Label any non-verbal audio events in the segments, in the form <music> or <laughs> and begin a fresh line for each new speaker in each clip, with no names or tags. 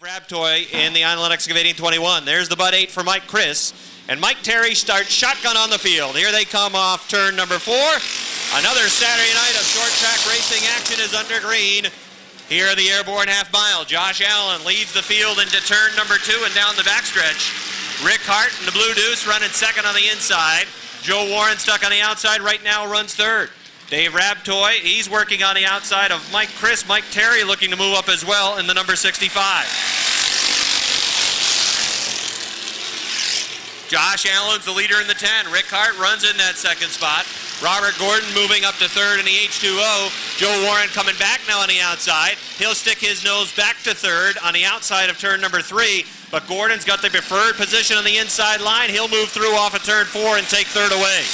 Rabtoy in the Island Excavating 21. There's the butt eight for Mike Chris. And Mike Terry starts shotgun on the field. Here they come off turn number four. Another Saturday night of short track racing action is under green. Here are the airborne half mile. Josh Allen leads the field into turn number two and down the backstretch. Rick Hart and the Blue Deuce running second on the inside. Joe Warren stuck on the outside right now runs third. Dave Rabtoy, he's working on the outside of Mike Chris. Mike Terry looking to move up as well in the number 65. Josh Allen's the leader in the 10. Rick Hart runs in that second spot. Robert Gordon moving up to third in the H2O. Joe Warren coming back now on the outside. He'll stick his nose back to third on the outside of turn number three. But Gordon's got the preferred position on the inside line. He'll move through off of turn four and take third away.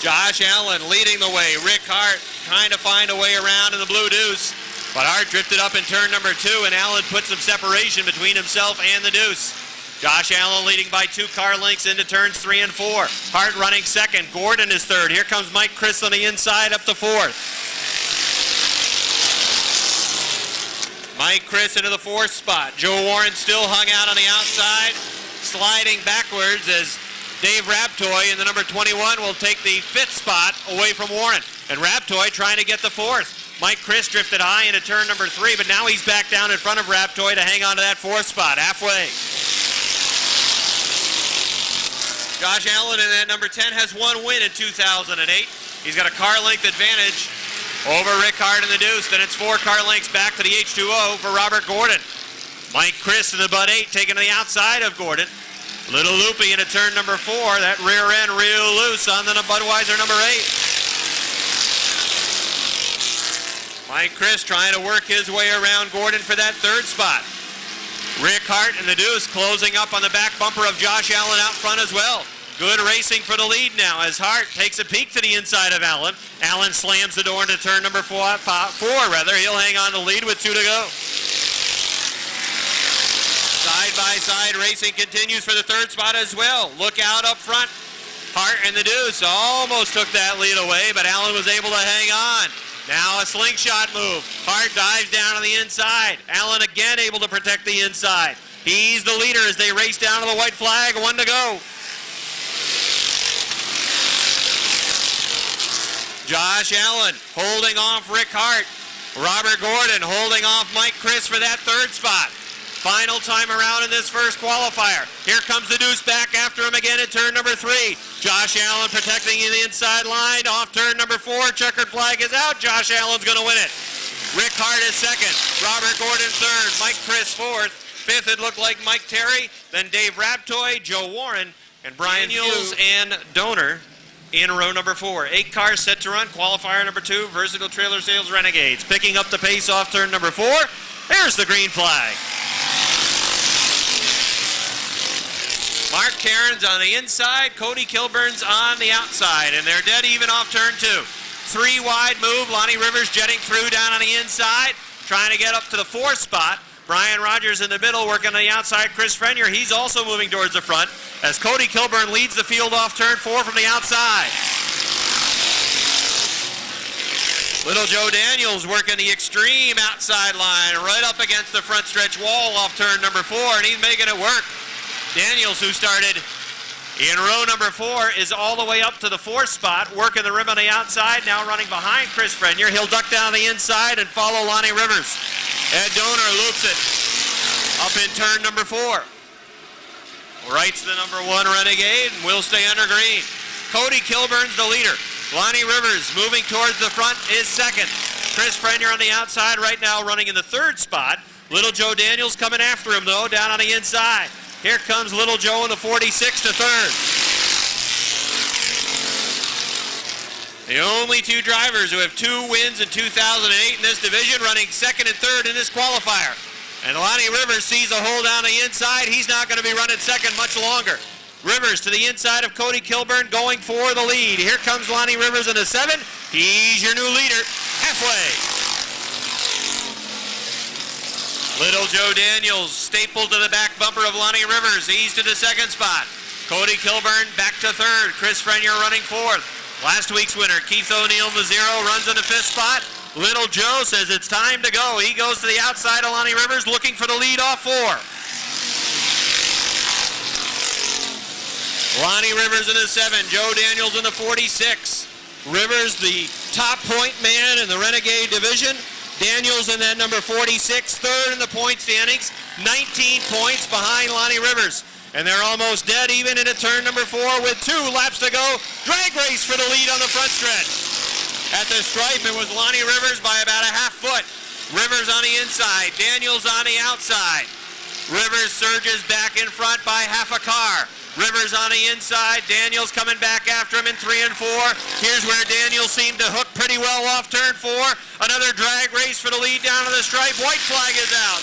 Josh Allen leading the way. Rick Hart trying to find a way around in the blue deuce. But Hart drifted up in turn number two, and Allen put some separation between himself and the deuce. Josh Allen leading by two car lengths into turns three and four. Hart running second. Gordon is third. Here comes Mike Chris on the inside up to fourth. Mike Chris into the fourth spot. Joe Warren still hung out on the outside, sliding backwards as Dave Rabtoy in the number 21 will take the fifth spot away from Warren. And Rabtoy trying to get the fourth. Mike Chris drifted high into turn number three, but now he's back down in front of Raptoy to hang on to that fourth spot, halfway. Josh Allen in that number 10 has one win in 2008. He's got a car length advantage over Rick Hart in the deuce. Then it's four car lengths back to the H2O for Robert Gordon. Mike Chris in the butt eight taking to the outside of Gordon. Little loopy into turn number four. That rear end real loose on the Budweiser number eight. Mike Chris trying to work his way around Gordon for that third spot. Rick Hart and the Deuce closing up on the back bumper of Josh Allen out front as well. Good racing for the lead now as Hart takes a peek to the inside of Allen. Allen slams the door into turn number four, four rather. He'll hang on to lead with two to go. Side by side racing continues for the third spot as well. Look out up front. Hart and the Deuce almost took that lead away, but Allen was able to hang on. Now a slingshot move. Hart dives down on the inside. Allen again able to protect the inside. He's the leader as they race down to the white flag. One to go. Josh Allen holding off Rick Hart. Robert Gordon holding off Mike Chris for that third spot. Final time around in this first qualifier. Here comes the deuce back after him again at turn number three. Josh Allen protecting the inside line. Off turn number four. Checkered flag is out. Josh Allen's going to win it. Rick Hart is second. Robert Gordon third. Mike Chris fourth. Fifth, it looked like Mike Terry. Then Dave Raptoy, Joe Warren, and Brian Hughes and Donor in row number four. Eight cars set to run. Qualifier number two, Versatile Trailer Sales Renegades. Picking up the pace off turn number four. There's the green flag. Mark Cairns on the inside, Cody Kilburn's on the outside, and they're dead even off turn two. Three wide move, Lonnie Rivers jetting through down on the inside, trying to get up to the fourth spot. Brian Rogers in the middle, working on the outside. Chris Frenier, he's also moving towards the front as Cody Kilburn leads the field off turn four from the outside. Little Joe Daniels working the extreme outside line right up against the front stretch wall off turn number four, and he's making it work. Daniels, who started in row number four, is all the way up to the fourth spot, working the rim on the outside, now running behind Chris Frenier. He'll duck down the inside and follow Lonnie Rivers. Ed Donor loops it up in turn number four. Writes the number one Renegade and will stay under green. Cody Kilburn's the leader. Lonnie Rivers moving towards the front is second. Chris Frenier on the outside right now running in the third spot. Little Joe Daniels coming after him though down on the inside. Here comes Little Joe in the 46 to third. The only two drivers who have two wins in 2008 in this division running second and third in this qualifier. And Lonnie Rivers sees a hole down the inside. He's not going to be running second much longer. Rivers to the inside of Cody Kilburn going for the lead. Here comes Lonnie Rivers in the seven. He's your new leader halfway. Little Joe Daniels stapled to the back bumper of Lonnie Rivers. He's to the second spot. Cody Kilburn back to third. Chris Frenier running fourth. Last week's winner, Keith O'Neill, the zero, runs in the fifth spot. Little Joe says it's time to go. He goes to the outside of Lonnie Rivers looking for the lead off four. Lonnie Rivers in the seven, Joe Daniels in the 46. Rivers, the top point man in the Renegade division. Daniels in that number 46, third in the point standings, 19 points behind Lonnie Rivers. And they're almost dead even into turn number four with two laps to go. Drag race for the lead on the front stretch. At the stripe, it was Lonnie Rivers by about a half foot. Rivers on the inside, Daniels on the outside. Rivers surges back in front by half a car. Rivers on the inside. Daniels coming back after him in three and four. Here's where Daniels seemed to hook pretty well off turn four. Another drag race for the lead down to the stripe. White flag is out.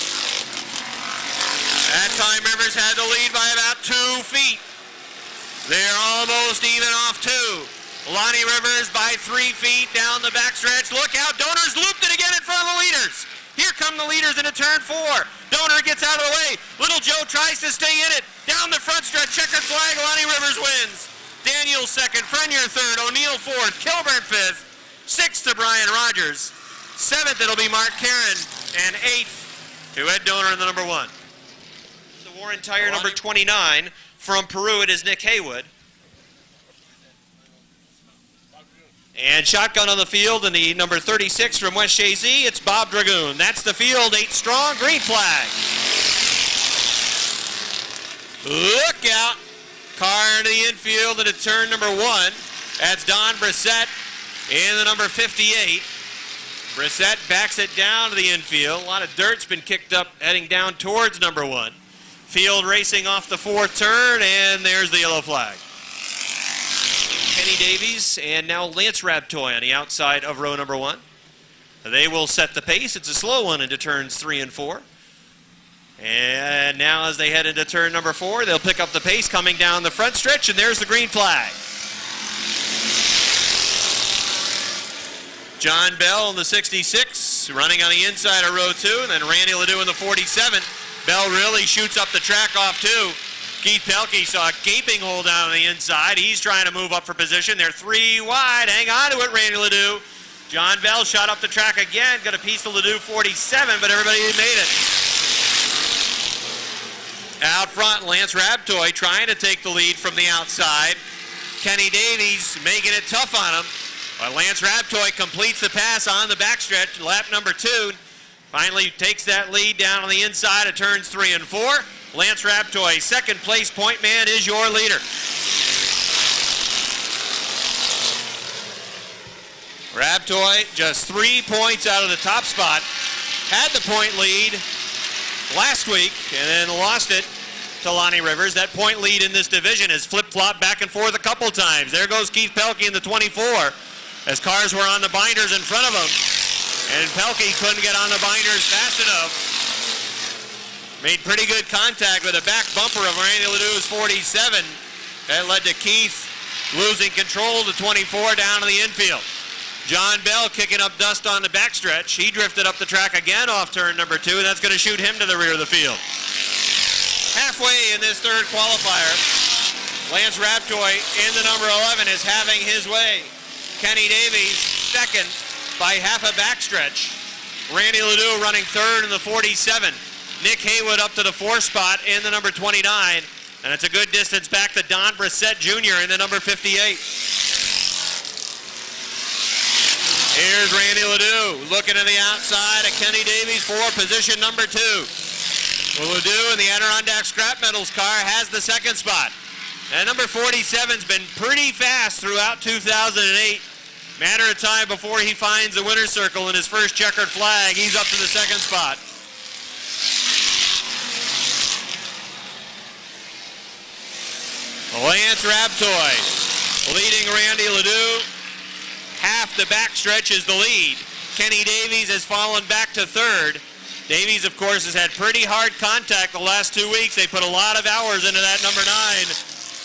That time Rivers had the lead by about two feet. They're almost even off two. Lonnie Rivers by three feet down the backstretch. Look out, Donors looped it again in front of the leaders. Here come the leaders into turn four. Donor gets out of the way. Little Joe tries to stay in it. Down the front stretch, checkered flag, Lonnie Rivers wins. Daniel second, Frenier third, O'Neill fourth, Kilburn fifth, sixth to Brian Rogers, seventh it'll be Mark Karen, and eighth to Ed Donor in the number one. The Warren Tire number 29 from Peru, it is Nick Haywood. And shotgun on the field in the number 36 from West Chazy, it's Bob Dragoon. That's the field, eight strong, green flag. Look out. Car into the infield into turn number one. That's Don Brissett in the number 58. Brissett backs it down to the infield. A lot of dirt's been kicked up heading down towards number one. Field racing off the fourth turn, and there's the yellow flag. Kenny Davies and now Lance Rabtoy on the outside of row number one. They will set the pace. It's a slow one into turns three and four. And now as they head into turn number four, they'll pick up the pace coming down the front stretch, and there's the green flag. John Bell in the 66, running on the inside of row two, and then Randy Ledoux in the 47. Bell really shoots up the track off two. Keith Pelkey saw a gaping hole down on the inside. He's trying to move up for position. They're three wide. Hang on to it, Randy Ledoux. John Bell shot up the track again. Got a piece of Ledoux 47, but everybody made it. Out front, Lance Rabtoy trying to take the lead from the outside. Kenny Davies making it tough on him. But Lance Rabtoy completes the pass on the backstretch, lap number two. Finally takes that lead down on the inside of turns three and four. Lance Raptoy, second place point man, is your leader. Raptoy just three points out of the top spot. Had the point lead last week and then lost it to Lonnie Rivers. That point lead in this division has flip-flopped back and forth a couple times. There goes Keith Pelkey in the 24 as cars were on the binders in front of him. And Pelkey couldn't get on the binders fast enough. Made pretty good contact with a back bumper of Randy Ledoux's 47. That led to Keith losing control to 24 down to the infield. John Bell kicking up dust on the backstretch. He drifted up the track again off turn number two, and that's going to shoot him to the rear of the field. Halfway in this third qualifier, Lance Raptoy in the number 11 is having his way. Kenny Davies second by half a backstretch. Randy Ledoux running third in the 47. Nick Haywood up to the four spot in the number 29. And it's a good distance back to Don Brissett Jr. in the number 58. Here's Randy Ledoux looking to the outside of Kenny Davies for position number two. Well, Ledoux in the Adirondack Scrap Metals car has the second spot. And number 47's been pretty fast throughout 2008. Matter of time before he finds the winner's circle in his first checkered flag. He's up to the second spot. Lance Rabtoy leading Randy Ledoux. Half the backstretch is the lead. Kenny Davies has fallen back to third. Davies, of course, has had pretty hard contact the last two weeks. They put a lot of hours into that number nine,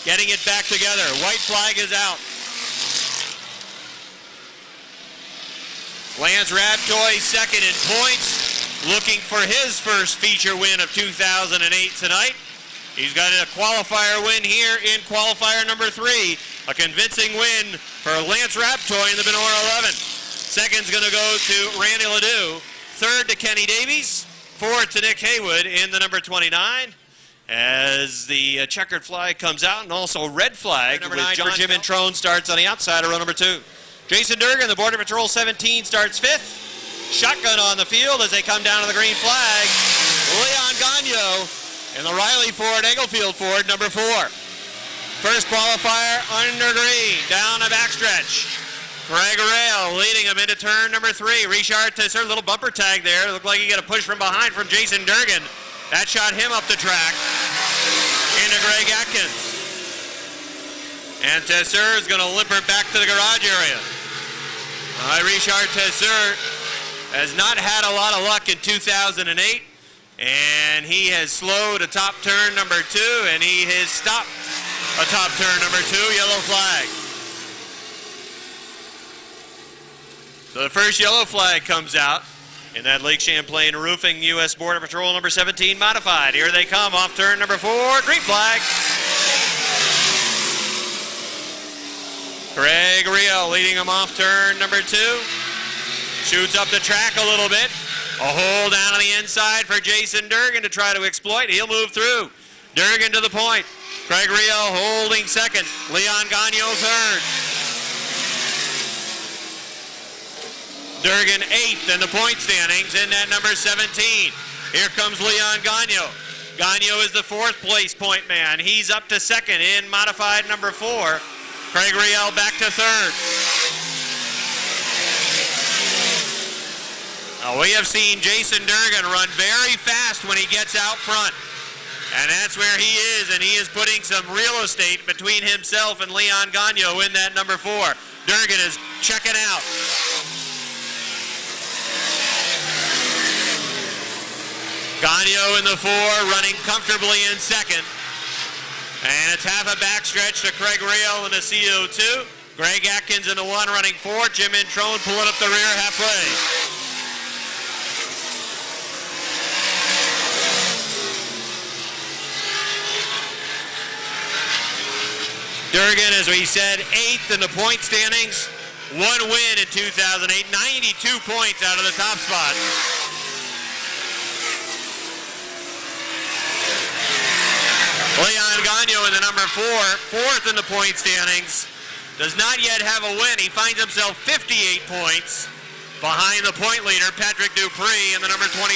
getting it back together. White flag is out. Lance Rabtoy second in points, looking for his first feature win of 2008 tonight. He's got a qualifier win here in qualifier number three. A convincing win for Lance Raptoy in the Benora 11. Second's going to go to Randy Ledoux. Third to Kenny Davies. Fourth to Nick Haywood in the number 29 as the uh, checkered flag comes out and also red flag
Number
with
nine
John
Jim
Introne starts on the outside of row number two. Jason Durgan, the Border Patrol 17, starts fifth. Shotgun on the field as they come down to the green flag. Leon Gagnon and the Riley Ford, Englefield Ford, number four. First qualifier under green, down a backstretch. Greg Rail leading him into turn number three. Richard Tesser, little bumper tag there. Looked like he got a push from behind from Jason Durgan. That shot him up the track into Greg Atkins. And Tesser is going to limp her back to the garage area. Uh, Richard Tesser has not had a lot of luck in 2008, and he has slowed a top turn number two, and he has stopped a top turn number two, yellow flag. So the first yellow flag comes out in that Lake Champlain Roofing U.S. Border Patrol number 17 modified. Here they come off turn number four, green flag. Craig Rio leading him off turn number two. Shoots up the track a little bit. A hole down on the inside for Jason Durgan to try to exploit. He'll move through. Durgan to the point. Craig Rio holding second. Leon Gagnon third. Durgan eighth in the point standings in that number 17. Here comes Leon Gagnon. Gagnon is the fourth place point man. He's up to second in modified number four. Craig Riel back to third. Now, we have seen Jason Durgan run very fast when he gets out front. And that's where he is, and he is putting some real estate between himself and Leon Gagnon in that number four. Durgan is checking out. Gagnon in the four, running comfortably in second. And it's half a backstretch to Craig Rio in the CO2. Greg Atkins in the one running four. Jim Introne pulling up the rear halfway. Durgan, as we said, eighth in the point standings. One win in 2008, 92 points out of the top spot. Leon Gagnon in the number four, fourth in the point standings. Does not yet have a win. He finds himself 58 points behind the point leader, Patrick Dupree, in the number 24.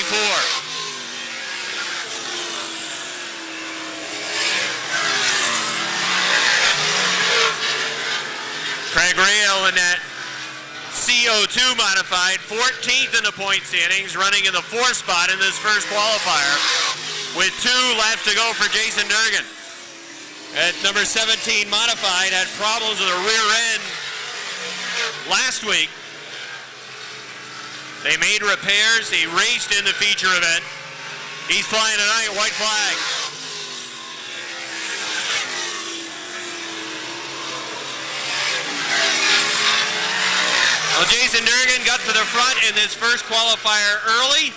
Craig Rail in that CO2 modified, 14th in the point standings, running in the fourth spot in this first qualifier with two laps to go for Jason Durgan. At number 17 modified, had problems with the rear end last week. They made repairs. He raced in the feature event. He's flying tonight, white flag. Well, Jason Durgan got to the front in this first qualifier early,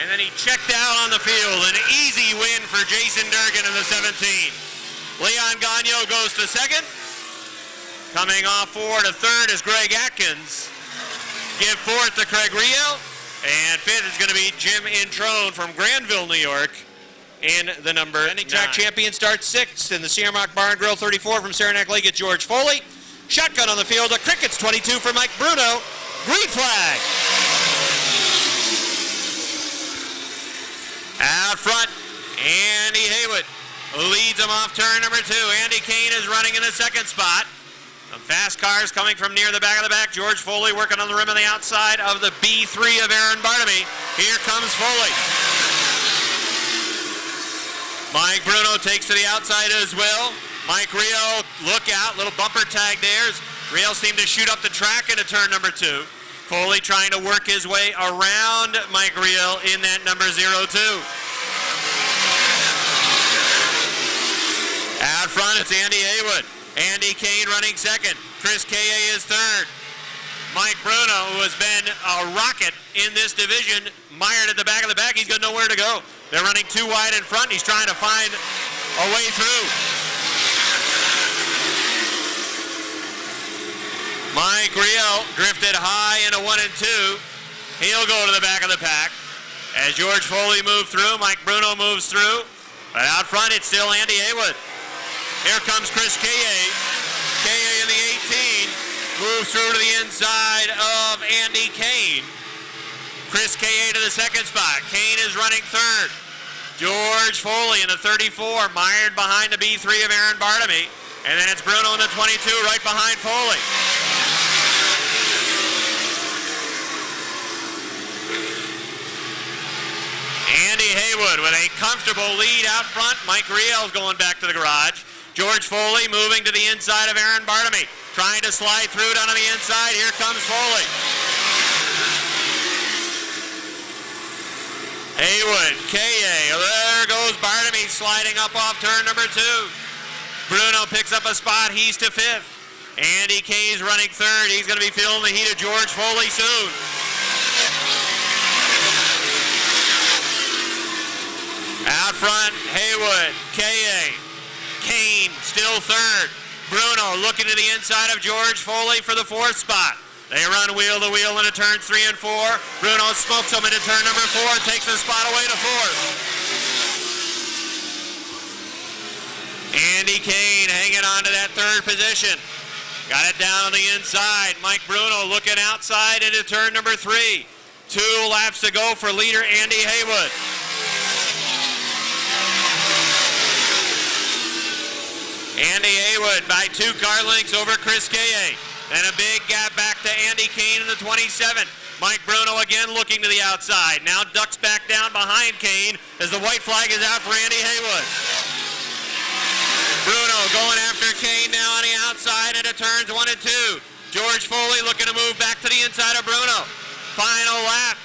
and then he checked out on the field. An easy win for Jason Durgan in the 17. Leon Gagnon goes to second. Coming off four to third is Greg Atkins. Give fourth to Craig Rio. And fifth is going to be Jim Introne from Granville, New York in the number Ending track champion starts sixth in the Sierra Bar and Grill 34 from Saranac Lake at George Foley. Shotgun on the field, a Crickets 22 for Mike Bruno. Green flag. Out front, Andy Haywood leads him off turn number two. Andy Kane is running in the second spot. Some fast cars coming from near the back of the back. George Foley working on the rim on the outside of the B3 of Aaron Barnaby. Here comes Foley. Mike Bruno takes to the outside as well. Mike Rio, look out, little bumper tag there. Rio seemed to shoot up the track into turn number two. Foley trying to work his way around Mike Rio in that number 02. Out front, it's Andy Haywood. Andy Kane running second. Chris K.A. is third. Mike Bruno, who has been a rocket in this division, mired at the back of the back. He's got nowhere to go. They're running too wide in front. He's trying to find a way through. Mike Riel drifted high into one and two. He'll go to the back of the pack. As George Foley moved through, Mike Bruno moves through. But out front, it's still Andy Haywood. Here comes Chris Kaye. Kaye in the 18 moves through to the inside of Andy Kane. Chris Kaye to the second spot. Kane is running third. George Foley in the 34, mired behind the B3 of Aaron Bartamy. And then it's Bruno in the 22 right behind Foley. Andy Haywood with a comfortable lead out front. Mike Riel's going back to the garage. George Foley moving to the inside of Aaron Bartamy. Trying to slide through down on the inside. Here comes Foley. Haywood, K.A., there goes Bartamy sliding up off turn number two. Bruno picks up a spot, he's to fifth. Andy Kaye's running third. He's going to be feeling the heat of George Foley soon. Out front, Haywood, K.A. Kane still third. Bruno looking to the inside of George Foley for the fourth spot. They run wheel to wheel into turns three and four. Bruno smokes them into turn number four, and takes the spot away to fourth. Andy Kane hanging on to that third position. Got it down on the inside. Mike Bruno looking outside into turn number three. Two laps to go for leader Andy Haywood. Andy Haywood by two car lengths over Chris Kaye. Then a big gap back to Andy Kane in the 27. Mike Bruno again looking to the outside. Now ducks back down behind Kane as the white flag is out for Andy Haywood. Bruno going after Kane now on the outside into turns one and two. George Foley looking to move back to the inside of Bruno. Final lap.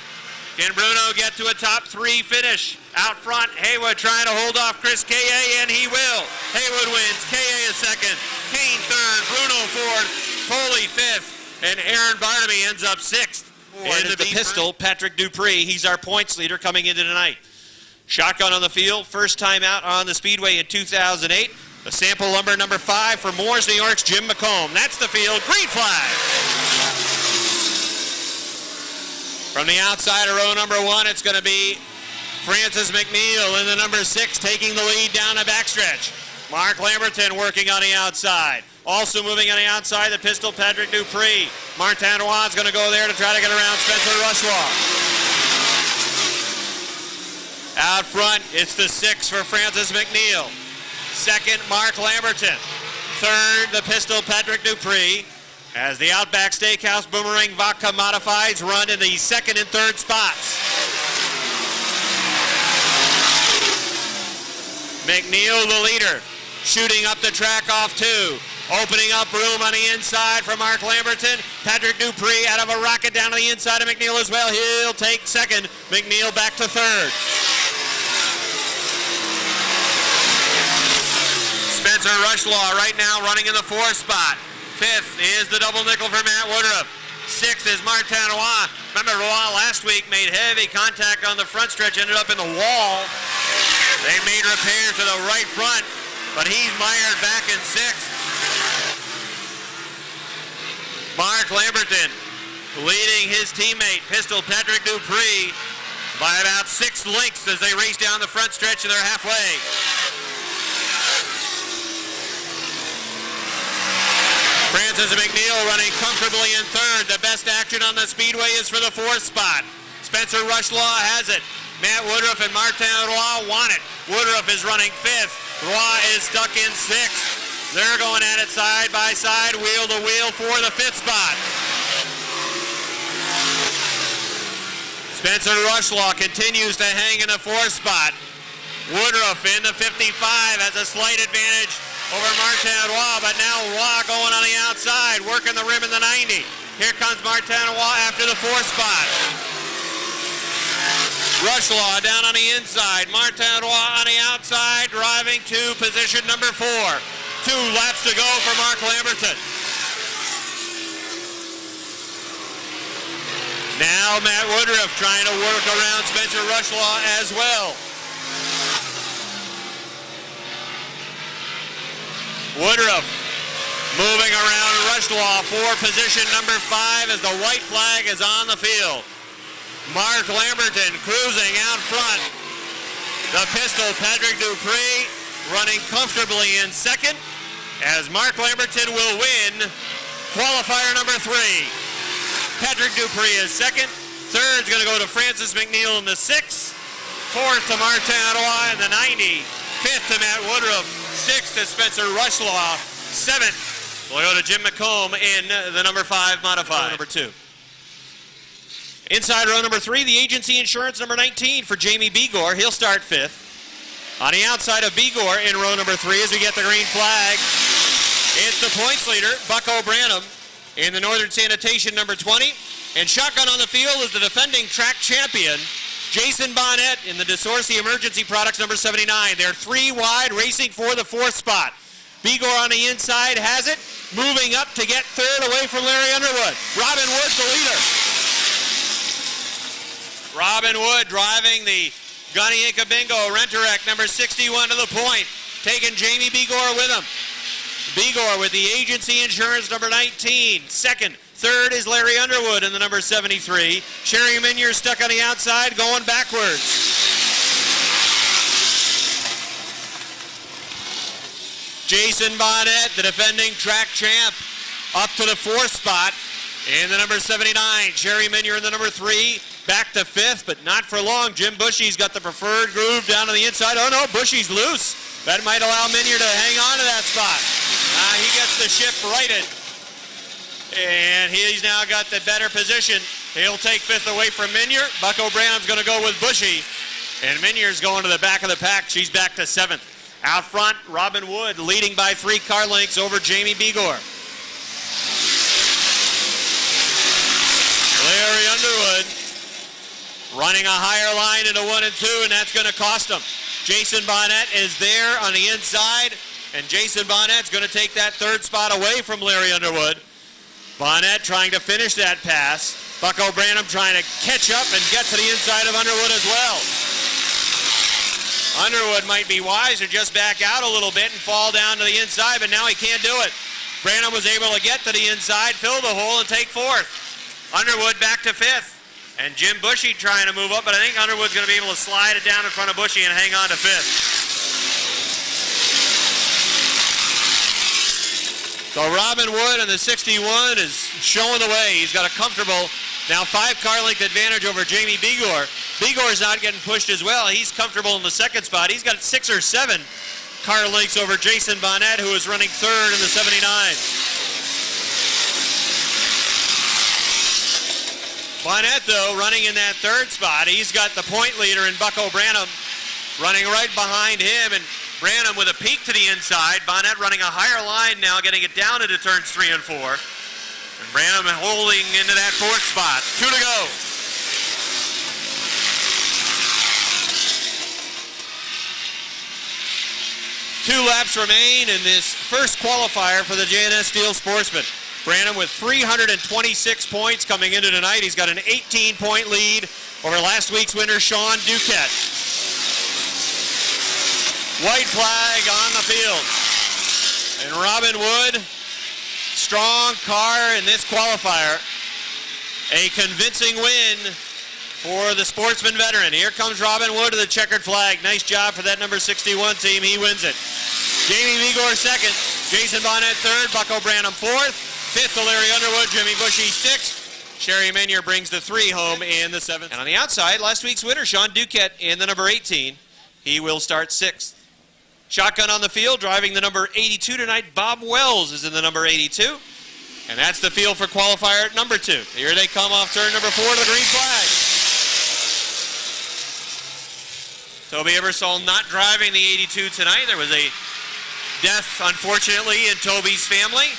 Can Bruno get to a top three finish? Out front, Haywood trying to hold off Chris K.A., and he will. Haywood wins. K.A. is second. Kane third. Bruno fourth. Foley fifth. And Aaron Barnaby ends up sixth.
And the, the pistol, Patrick Dupree. He's our points leader coming into tonight. Shotgun on the field, first time out on the Speedway in 2008. The sample lumber number five for Mooers, New York's Jim McComb. That's the field. Green flag. From the outside of row number one, it's going to be Francis McNeil in the number six, taking the lead down the backstretch. Mark Lamberton working on the outside. Also moving on the outside, the pistol, Patrick Dupree. Martin is going to go there to try to get around Spencer Rushlaw. Out front, it's the six for Francis McNeil. Second, Mark Lamberton. Third, the pistol, Patrick Dupree. As the Outback Steakhouse Boomerang Vodka Modifieds run in the second and third spots. McNeil, the leader, shooting up the track off two. Opening up room on the inside for Mark Lamberton. Patrick Dupree out of a rocket down to the inside of McNeil as well. He'll take second. McNeil back to third.
Spencer Rushlaw right now running in the fourth spot. Fifth is the double nickel for Matt Woodruff. Sixth is Martin Roy. Remember, Roy last week made heavy contact on the front stretch, ended up in the wall. They made repairs to the right front, but he's mired back in sixth. Mark Lamberton leading his teammate, Pistol Patrick Dupree, by about six lengths as they race down the front stretch and they're halfway. Francis McNeil running comfortably in third. The best action on the speedway is for the fourth spot. Spencer Rushlaw has it. Matt Woodruff and Martin Roy want it. Woodruff is running fifth. Roy is stuck in sixth. They're going at it side by side, wheel to wheel for the fifth spot. Spencer Rushlaw continues to hang in the fourth spot. Woodruff in the 55 has a slight advantage over Martin Roy, but now Roy going on the outside, working the rim in the 90. Here comes Martin Roy after the fourth spot. Rushlaw down on the inside. Martin Roy on the outside, driving to position number four. Two laps to go for Mark Lamberton. Now Matt Woodruff trying to work around Spencer Rushlaw as well. Woodruff moving around Rushlaw for position number five as the white flag is on the field. Mark Lamberton cruising out front. The pistol, Patrick Dupree, running comfortably in second as Mark Lamberton will win qualifier number three. Patrick Dupree is second. Third's going to go to Francis McNeil in the sixth. Fourth to Martin Ottawa in the 90. Fifth to Matt Woodruff. Sixth to Spencer Rushlaw. Seventh, Toyota Jim McComb in the number five modified. Row Number two. Inside row number three, the agency insurance number 19 for Jamie Begor. He'll start fifth. On the outside of Begor in row number three as we get the green flag, it's the points leader, Buck Branham, in the Northern Sanitation number 20. And shotgun on the field is the defending track champion, Jason Bonnet in the DeSorcy Emergency Products number 79. They're three wide, racing for the fourth spot. Begor on the inside has it, moving up to get third away from Larry Underwood. Robin Wood, the leader. Robin Wood driving the Gunny Inca Bingo Renterek number 61 to the point, taking Jamie Begor with him. Begor with the agency insurance number 19. Second, third is Larry Underwood in the number 73. Sherry Minier stuck on the outside, going backwards. Jason Bonnet, the defending track champ, up to the fourth spot in the number 79. Sherry Minier in the number three, back to fifth, but not for long. Jim Bushy's got the preferred groove down on the inside. Oh no, Bushy's loose. That might allow Minier to hang on to that spot. Uh, he gets the ship righted. And he's now got the better position. He'll take fifth away from Minier. Bucko Branham's going to go with Bushy. And Minier's going to the back of the pack. She's back to seventh. Out front, Robin Wood leading by three car lengths over Jamie Begor. Larry Underwood running a higher line into one and two, and that's going to cost him. Jason Bonnet is there on the inside, and Jason Bonnet's going to take that third spot away from Larry Underwood. Bonnet trying to finish that pass. Bucko Branham trying to catch up and get to the inside of Underwood as well. Underwood might be wiser just back out a little bit and fall down to the inside, but now he can't do it. Branham was able to get to the inside, fill the hole, and take fourth. Underwood back to fifth. And Jim Bushy trying to move up, but I think Underwood's going to be able to slide it down in front of Bushy and hang on to fifth. So Robin Wood in the 61 is showing the way. He's got a comfortable, now five car length advantage over Jamie Begor. Begor's not getting pushed as well. He's comfortable in the second spot. He's got six or seven car lengths over Jason Bonnet, who is running third in the 79. Bonnet, though, running in that third spot. He's got the point leader in Bucko Branham running right behind him. And Branham with a peek to the inside. Bonnet running a higher line now, getting it down into turns three and four. And Branham holding into that fourth spot. Two to go. Two laps remain in this first qualifier for the JNS Steel Sportsman. Branham with 326 points coming into tonight. He's got an 18-point lead over last week's winner, Sean Duquette. White flag on the field. And Robin Wood, strong car in this qualifier. A convincing win for the sportsman veteran. Here comes Robin Wood to the checkered flag. Nice job for that number 61 team. He wins it. Jamie Begor second. Jason Bonnet third. Bucko Branham fourth. Fifth to Larry Underwood, Jimmy Bushy sixth. Sherry Minier brings the three home in the seventh. And on the outside, last week's winner, Sean Duquette, in the number 18. He will start sixth. Shotgun on the field, driving the number 82 tonight. Bob Wells is in the number 82. And that's the field for qualifier number two. Here they come off turn number four to the green flag. Toby Ebersol not driving the 82 tonight. There was a death, unfortunately, in Toby's family.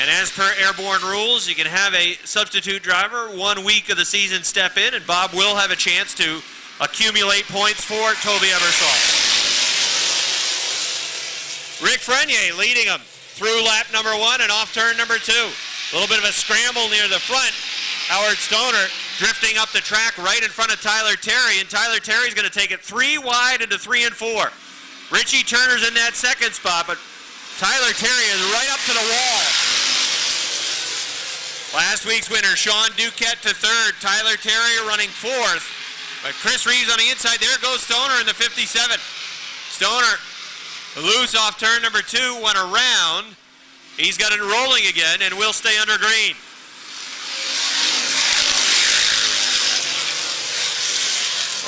And as per airborne rules, you can have a substitute driver one week of the season step in, and Bob will have a chance to accumulate points for Toby Ebersol. Rick Frenier leading him through lap number one and off turn number two. A little bit of a scramble near the front. Howard Stoner drifting up the track right in front of Tyler Terry, and Tyler Terry's going to take it three wide into three and four. Richie Turner's in that second spot, but Tyler Terry is right up to the wall. Last week's winner, Sean Duquette to third. Tyler Terry running fourth. But Chris Reeves on the inside. There goes Stoner in the 57. Stoner loose off turn number two, went around. He's got it rolling again and will stay under green.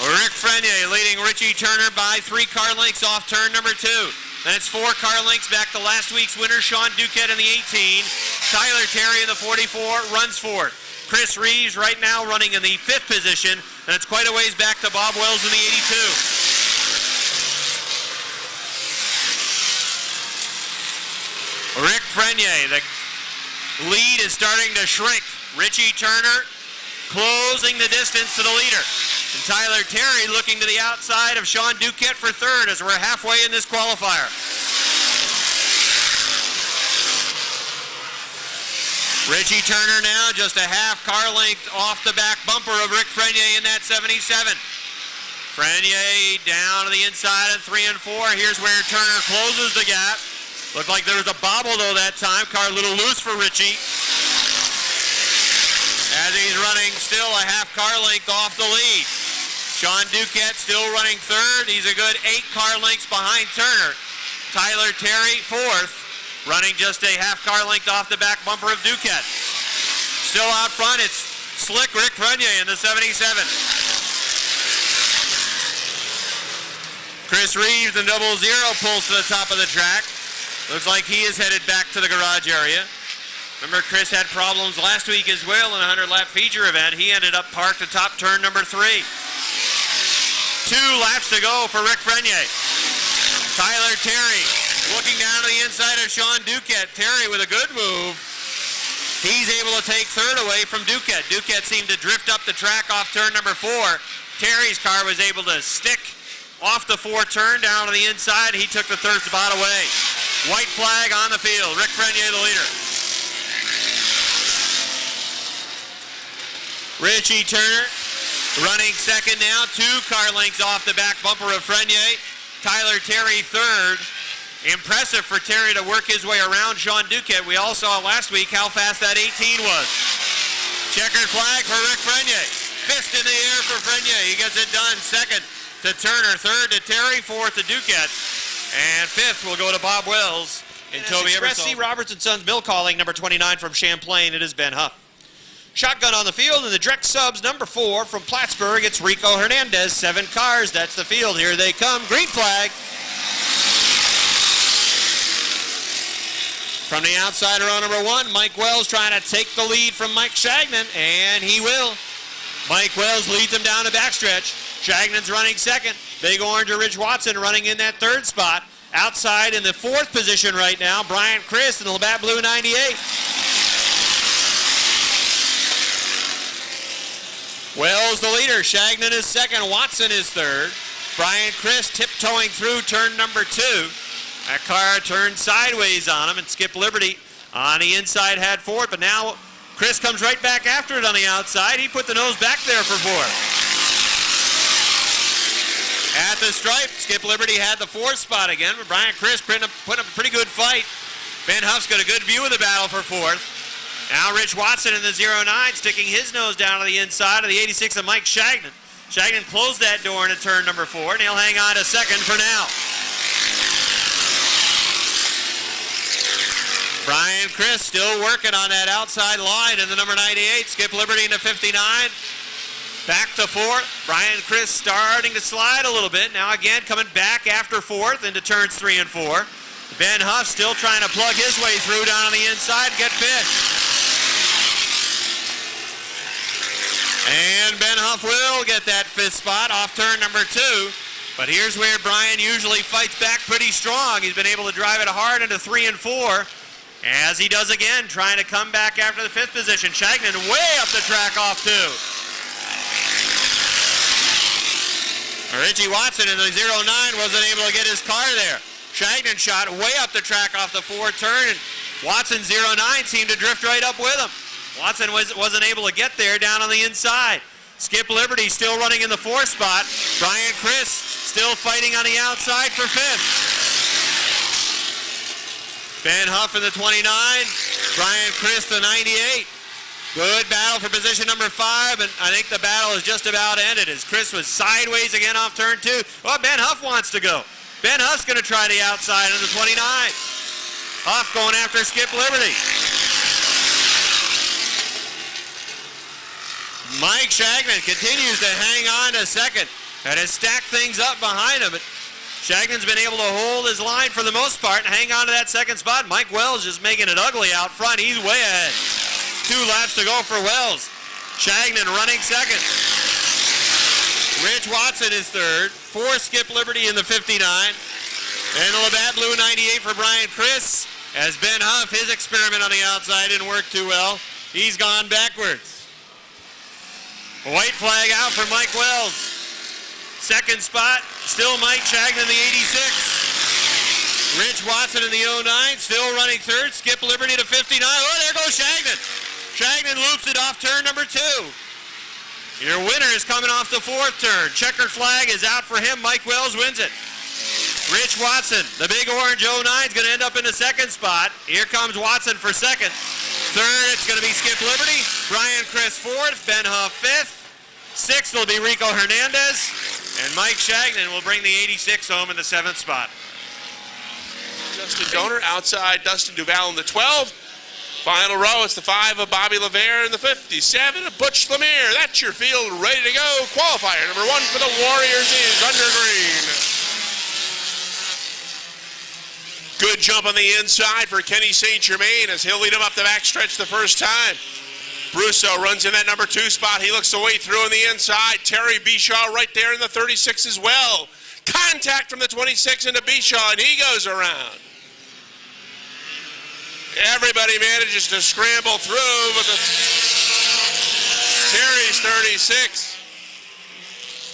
Rick Frenier leading Richie Turner by three car lengths off turn number two. Then it's four car lengths back to last week's winner, Sean Duquette in the 18. Tyler Terry in the 44 runs fourth. Chris Reeves right now running in the fifth position, and it's quite a ways back to Bob Wells in the 82. Rick Frenier, the lead is starting to shrink. Richie Turner closing the distance to the leader. And Tyler Terry looking to the outside of Sean Duquette for third as we're halfway in this qualifier. Richie Turner now just a half car length off the back bumper of Rick Frenier in that 77. Frenier down to the inside of three and four. Here's where Turner closes the gap. Looked like there was a bobble though that time. Car a little loose for Richie. As he's running still a half car length off the lead. Sean Duquette still running third. He's a good eight car lengths behind Turner. Tyler Terry fourth, running just a half car length off the back bumper of Duquette. Still out front, it's slick Rick Frenier in the 77. Chris Reeves in double zero pulls to the top of the track. Looks like he is headed back to the garage area. Remember, Chris had problems last week as well in a 100 lap feature event. He ended up parked atop turn number three. Two laps to go for Rick Frenier. Tyler Terry looking down to the inside of Sean Duquette. Terry with a good move. He's able to take third away from Duquette. Duquette seemed to drift up the track off turn number four. Terry's car was able to stick off the four turn down to the inside. He took the third spot away. White flag on the field. Rick Frenier the leader. Richie Turner Running second now, two car lengths off the back bumper of Frenier. Tyler Terry third. Impressive for Terry to work his way around Sean Duquette. We all saw last week how fast that 18 was. Checkered flag for Rick Frenier. Fist in the air for Frenier. He gets it done. Second to Turner. Third to Terry. Fourth to Duquette. And fifth will go to Bob Wells and, and Toby
Express C. Roberts and Sons Bill calling number 29 from Champlain. It is Ben Huff. Shotgun on the field, and the direct subs, number four from Plattsburgh. It's Rico Hernandez. Seven cars. That's the field. Here they come. Green flag. From the outside row number one, Mike Wells trying to take the lead from Mike Shagnon, and he will. Mike Wells leads him down the backstretch. Shagnon's running second. Big Orange Rich Watson running in that third spot. Outside in the fourth position right now, Brian Chris in the Labatt Blue 98. Wells the leader. Shagnon is second. Watson is third. Brian Chris tiptoeing through turn number two. That car turned sideways on him, and Skip Liberty on the inside had fourth, but now Chris comes right back after it on the outside. He put the nose back there for fourth. At the stripe, Skip Liberty had the fourth spot again, but Brian Chris put up, put up a pretty good fight. Ben Huff's got a good view of the battle for fourth. Now Rich Watson in the 09, sticking his nose down to the inside of the 86 of Mike Shagnon. Shagnon closed that door into turn number four, and he'll hang on to second for now. Brian Chris still working on that outside line in the number 98. Skip Liberty into 59. Back to fourth. Brian Chris starting to slide a little bit. Now again coming back after fourth into turns three and four. Ben Huff still trying to plug his way through down on the inside, get fifth. And Ben Huff will get that fifth spot off turn number two. But here's where Brian usually fights back pretty strong. He's been able to drive it hard into three and four. As he does again, trying to come back after the fifth position. Shagnon way up the track off two. Richie Watson in the 09 wasn't able to get his car there. Shagnon shot way up the track off the four turn, and Watson 09 seemed to drift right up with him. Watson was, wasn't able to get there down on the inside. Skip Liberty still running in the fourth spot. Brian Chris still fighting on the outside for fifth.
Ben Huff in the 29. Brian Chris the 98. Good battle for position number five, and I think the battle is just about ended as Chris was sideways again off turn two. Oh, Ben Huff wants to go. Ben Huff's going to try the outside of the 29. Huff going after Skip Liberty. Mike Shagnon continues to hang on to second and has stacked things up behind him. But Shagnon's been able to hold his line for the most part and hang on to that second spot. Mike Wells just making it ugly out front. He's way ahead. Two laps to go for Wells. Shagnon running second. Rich Watson is third. Four Skip Liberty in the 59. And the Labatt Blue 98 for Brian Chris. As Ben Huff, his experiment on the outside didn't work too well. He's gone backwards. White flag out for Mike Wells. Second spot, still Mike Shagnon, the 86. Rich Watson in the 09, still running third. Skip Liberty to 59. Oh, there goes Shagnon. Shagnon loops it off turn number two. Your winner is coming off the fourth turn. Checkered flag is out for him. Mike Wells wins it. Rich Watson, the big orange 09 is going to end up in the second spot. Here comes Watson for second. Third, it's going to be Skip Liberty. Brian Chris fourth. Ben Huff fifth. Sixth will be Rico Hernandez. And Mike Shagnon will bring the 86 home in the seventh spot.
Justin Donor outside Dustin Duval in the 12. Final row, it's the five of Bobby LeVere and the 57 of Butch Lemire. That's your field ready to go. Qualifier number one for the Warriors is under green. Good jump on the inside for Kenny St. Germain as he'll lead him up the backstretch the first time. Brusso runs in that number two spot. He looks the way through on the inside. Terry Bishaw right there in the 36 as well. Contact from the 26 into Bishaw, and he goes around. Everybody manages to scramble through, but the series 36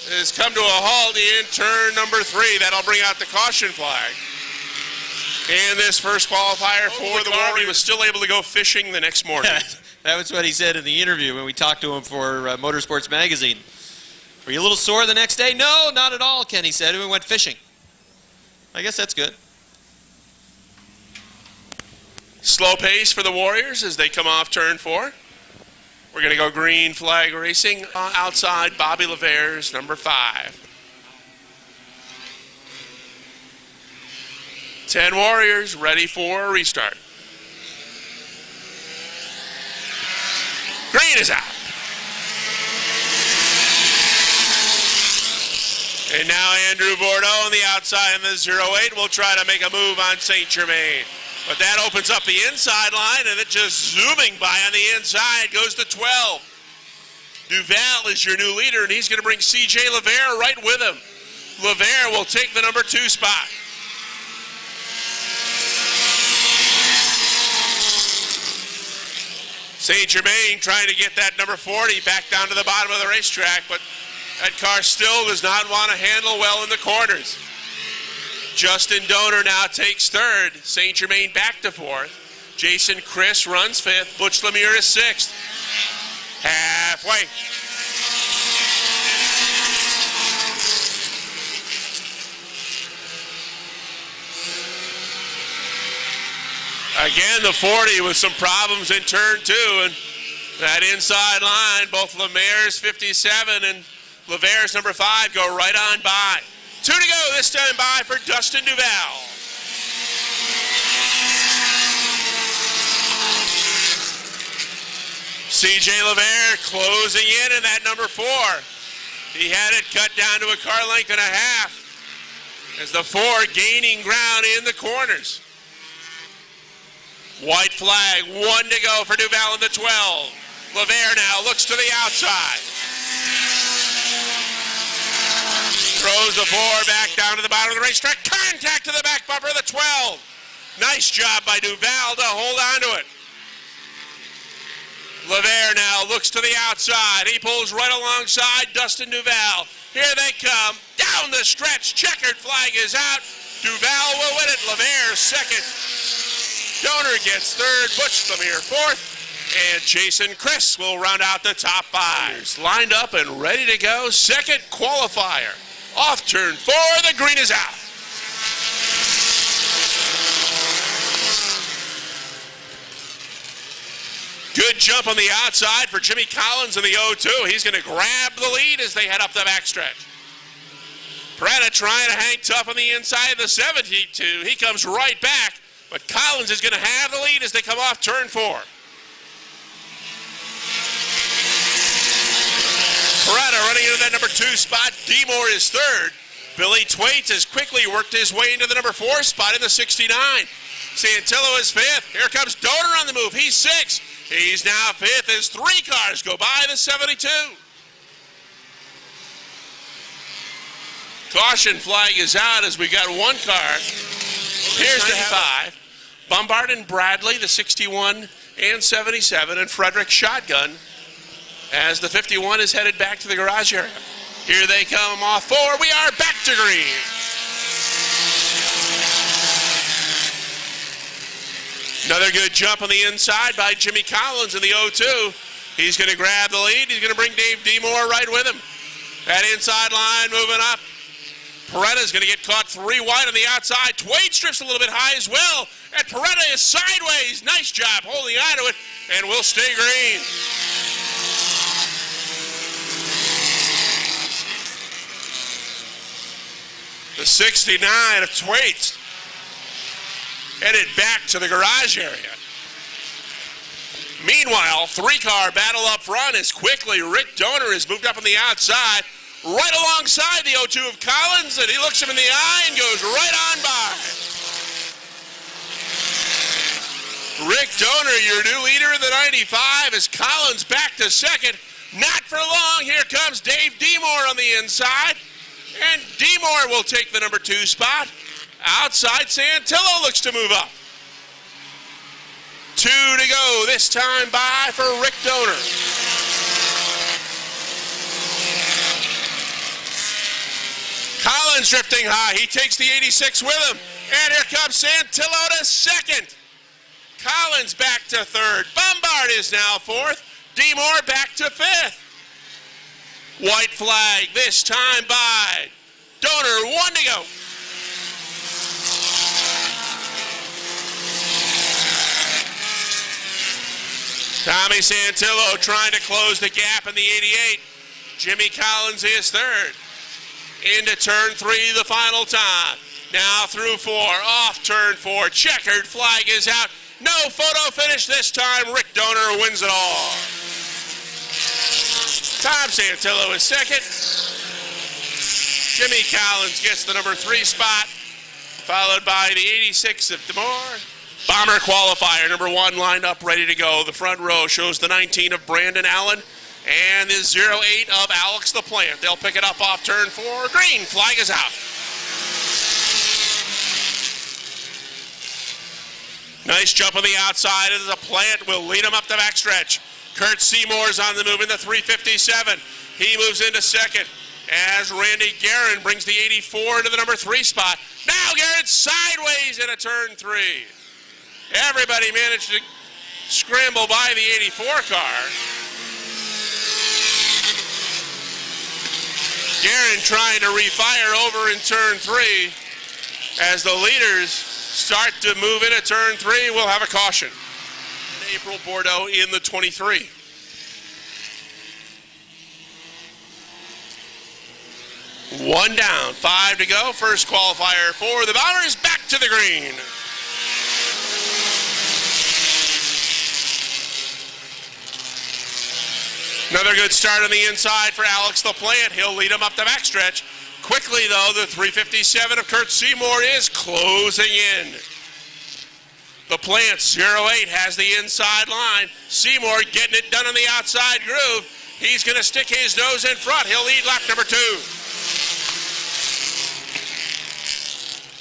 has come to a halt in turn number three. That'll bring out the caution flag. And this first qualifier for the Warriors was still able to go fishing the next morning. <laughs>
that was what he said in the interview when we talked to him for uh, Motorsports Magazine. Were you a little sore the next day? No, not at all, Kenny said. We went fishing. I guess that's good.
Slow pace for the Warriors as they come off turn four. We're going to go green flag racing uh, outside Bobby LeVere's number five. 10 Warriors ready for a restart. Green is out. And now Andrew Bordeaux on the outside in the 08 will try to make a move on St. Germain. But that opens up the inside line, and it just zooming by on the inside goes to 12. Duval is your new leader, and he's going to bring C.J. LeVere right with him. LeVere will take the number two spot. St. Germain trying to get that number 40 back down to the bottom of the racetrack, but that car still does not want to handle well in the corners. Justin Donor now takes third. St. Germain back to fourth. Jason Chris runs fifth. Butch Lemire is sixth. Halfway. Again, the 40 with some problems in turn two. And that inside line, both Lemire's 57 and LeVere's number five go right on by. Two to go this time by for Dustin Duval. CJ LeVere closing in in that number four. He had it cut down to a car length and a half as the four gaining ground in the corners. White flag, one to go for Duval in the 12. LeVere now looks to the outside. Throws the four back down to the bottom of the racetrack. Contact to the back bumper of the 12. Nice job by Duval to hold on to it. LeVere now looks to the outside. He pulls right alongside Dustin Duval. Here they come. Down the stretch. Checkered flag is out. Duval will win it. LeVere second. Donor gets third. Butch Lemire fourth. And Jason Chris will round out the top five. Lined up and ready to go. Second qualifier. Off turn four, the green is out. Good jump on the outside for Jimmy Collins in the 0-2. He's going to grab the lead as they head up the backstretch. Preda trying to hang tough on the inside of the 72. He comes right back, but Collins is going to have the lead as they come off turn four. Peretta running into that number two spot. Demore is third. Billy Twaits has quickly worked his way into the number four spot in the 69. Santillo is fifth. Here comes Donor on the move. He's sixth. He's now fifth as three cars go by the 72. Caution flag is out as we got one car. Here's 95. Bombard and Bradley, the 61 and 77, and Frederick Shotgun as the 51 is headed back to the garage area. Here they come off four. We are back to green. Another good jump on the inside by Jimmy Collins in the 0-2. He's going to grab the lead. He's going to bring Dave Demore right with him. That inside line moving up. Peretta's going to get caught three wide on the outside. Twain strips a little bit high as well. And Peretta is sideways. Nice job holding on to it. And we'll stay green. The 69 of Twaits headed back to the garage area. Meanwhile, three-car battle up front is quickly. Rick Donor has moved up on the outside, right alongside the 0-2 of Collins, and he looks him in the eye and goes right on by. Rick Donor, your new leader in the 95, as Collins back to second. Not for long. Here comes Dave Demore on the inside. And Demore will take the number two spot. Outside, Santillo looks to move up. Two to go, this time by for Rick Donor. Collins drifting high. He takes the 86 with him. And here comes Santillo to second. Collins back to third. Bombard is now fourth. Demore back to fifth. White flag this time by Donor. One to go. Tommy Santillo trying to close the gap in the 88. Jimmy Collins is third. Into turn three the final time. Now through four, off turn four. Checkered flag is out. No photo finish this time. Rick Donor wins it all. Tom Santillo is second. Jimmy Collins gets the number three spot, followed by the 86 of Demore. Bomber qualifier, number one lined up, ready to go. The front row shows the 19 of Brandon Allen and the 08 of Alex LaPlante. They'll pick it up off turn four. Green flag is out. Nice jump on the outside of the plant will lead him up the backstretch. Kurt Seymour's on the move in the 357. He moves into second as Randy Guerin brings the 84 to the number three spot. Now Guerin sideways in a turn three. Everybody managed to scramble by the 84 car. Guerin trying to refire over in turn three. As the leaders start to move into turn three, we'll have a caution. April Bordeaux in the 23. One down, five to go. First qualifier for the Bombers back to the green. Another good start on the inside for Alex LaPlante. He'll lead him up the backstretch. Quickly, though, the 357 of Kurt Seymour is closing in. LaPlante 08 has the inside line. Seymour getting it done on the outside groove. He's going to stick his nose in front. He'll lead lap number two.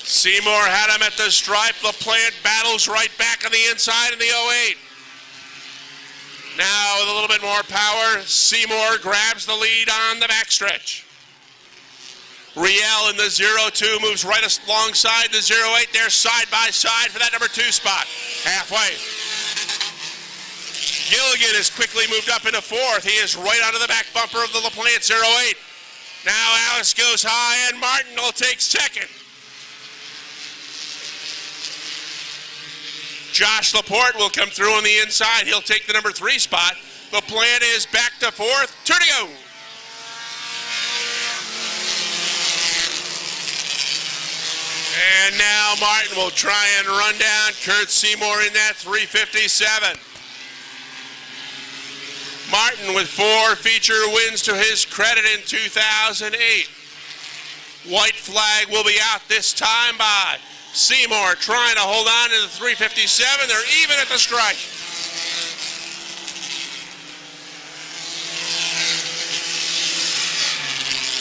Seymour had him at the stripe. The plant battles right back on the inside in the 08. Now with a little bit more power, Seymour grabs the lead on the backstretch. Riel in the 0-2 moves right alongside the 0-8. They're side by side for that number two spot. Halfway. Gilligan has quickly moved up into fourth. He is right onto the back bumper of the LaPlante 08. Now Alex goes high and Martin will take second. Josh Laporte will come through on the inside. He'll take the number three spot. LaPlante is back to fourth. Turn to go. And now Martin will try and run down Kurt Seymour in that 357. Martin with four feature wins to his credit in 2008. White flag will be out this time by Seymour trying to hold on to the 357. They're even at the strike.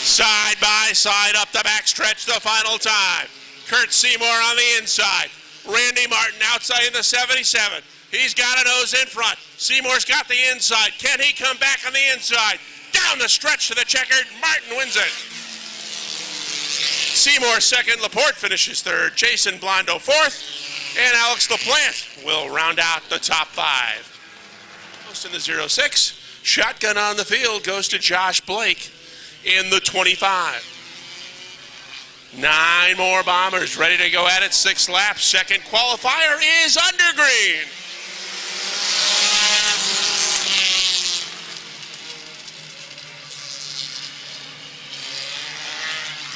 Side by side up the backstretch the final time. Kurt Seymour on the inside. Randy Martin outside in the 77. He's got a nose in front. Seymour's got the inside. Can he come back on the inside? Down the stretch to the checkered. Martin wins it. Seymour second. Laporte finishes third. Jason Blondo fourth. And Alex LaPlante will round out the top five. Post in the 06. Shotgun on the field goes to Josh Blake in the 25. Nine more bombers ready to go at it. Six laps. Second qualifier is under green.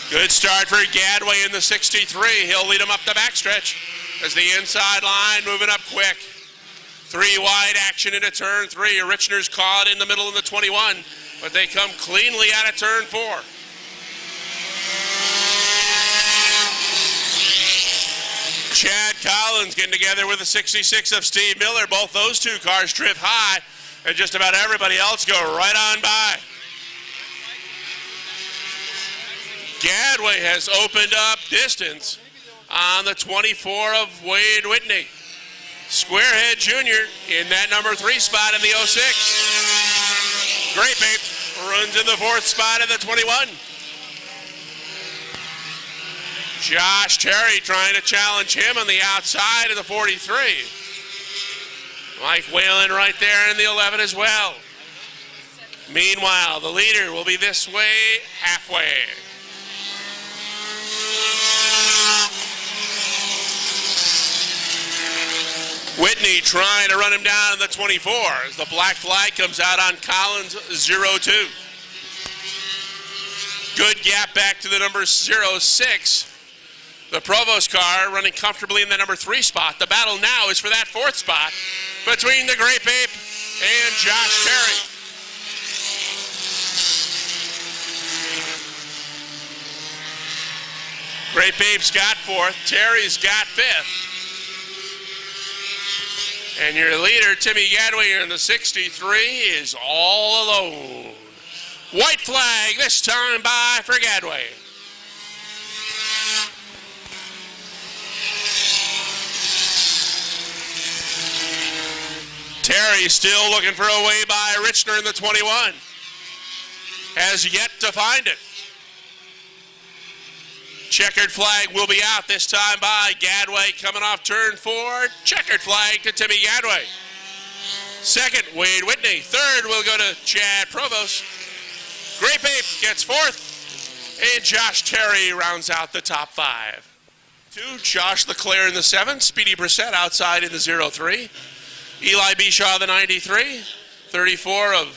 Good start for Gadway in the 63. He'll lead him up the backstretch as the inside line moving up quick. Three wide action into turn three. Richner's caught in the middle of the 21, but they come cleanly out of turn four. Chad Collins getting together with the 66 of Steve Miller. Both those two cars drift high, and just about everybody else go right on by. Gadway has opened up distance on the 24 of Wade Whitney. Squarehead Jr. in that number three spot in the 06. Grape Ape runs in the fourth spot in the 21. Josh Terry trying to challenge him on the outside of the 43. Mike Whalen right there in the 11 as well. Meanwhile, the leader will be this way halfway. Whitney trying to run him down in the 24 as the black flag comes out on Collins 0-2. Good gap back to the number 06. The Provost car running comfortably in the number three spot. The battle now is for that fourth spot between the Grape Ape and Josh Terry. Grape Ape's got fourth. Terry's got fifth. And your leader, Timmy Gadway, in the 63 is all alone. White flag this time by for Gadway. Terry still looking for a way by Richner in the 21. Has yet to find it. Checkered flag will be out this time by Gadway coming off turn four. Checkered flag to Timmy Gadway. Second, Wade Whitney. Third we'll go to Chad Provost. Grape Ape gets fourth. And Josh Terry rounds out the top five. Two, Josh Leclerc in the seven. Speedy Brissett outside in the 03. Eli Bishaw, the 93. 34 of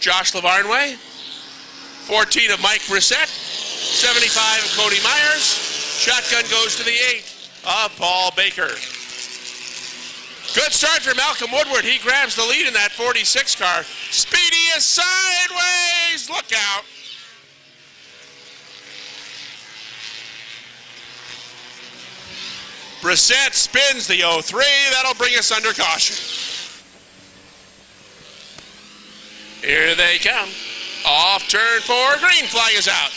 Josh Lavarnway. 14 of Mike Brissett. 75 of Cody Myers. Shotgun goes to the 8 of Paul Baker. Good start for Malcolm Woodward. He grabs the lead in that 46 car. Speedy is sideways. Look out. Brissett spins the 0-3. That'll bring us under caution. Here they come. Off turn four. Green flag is out.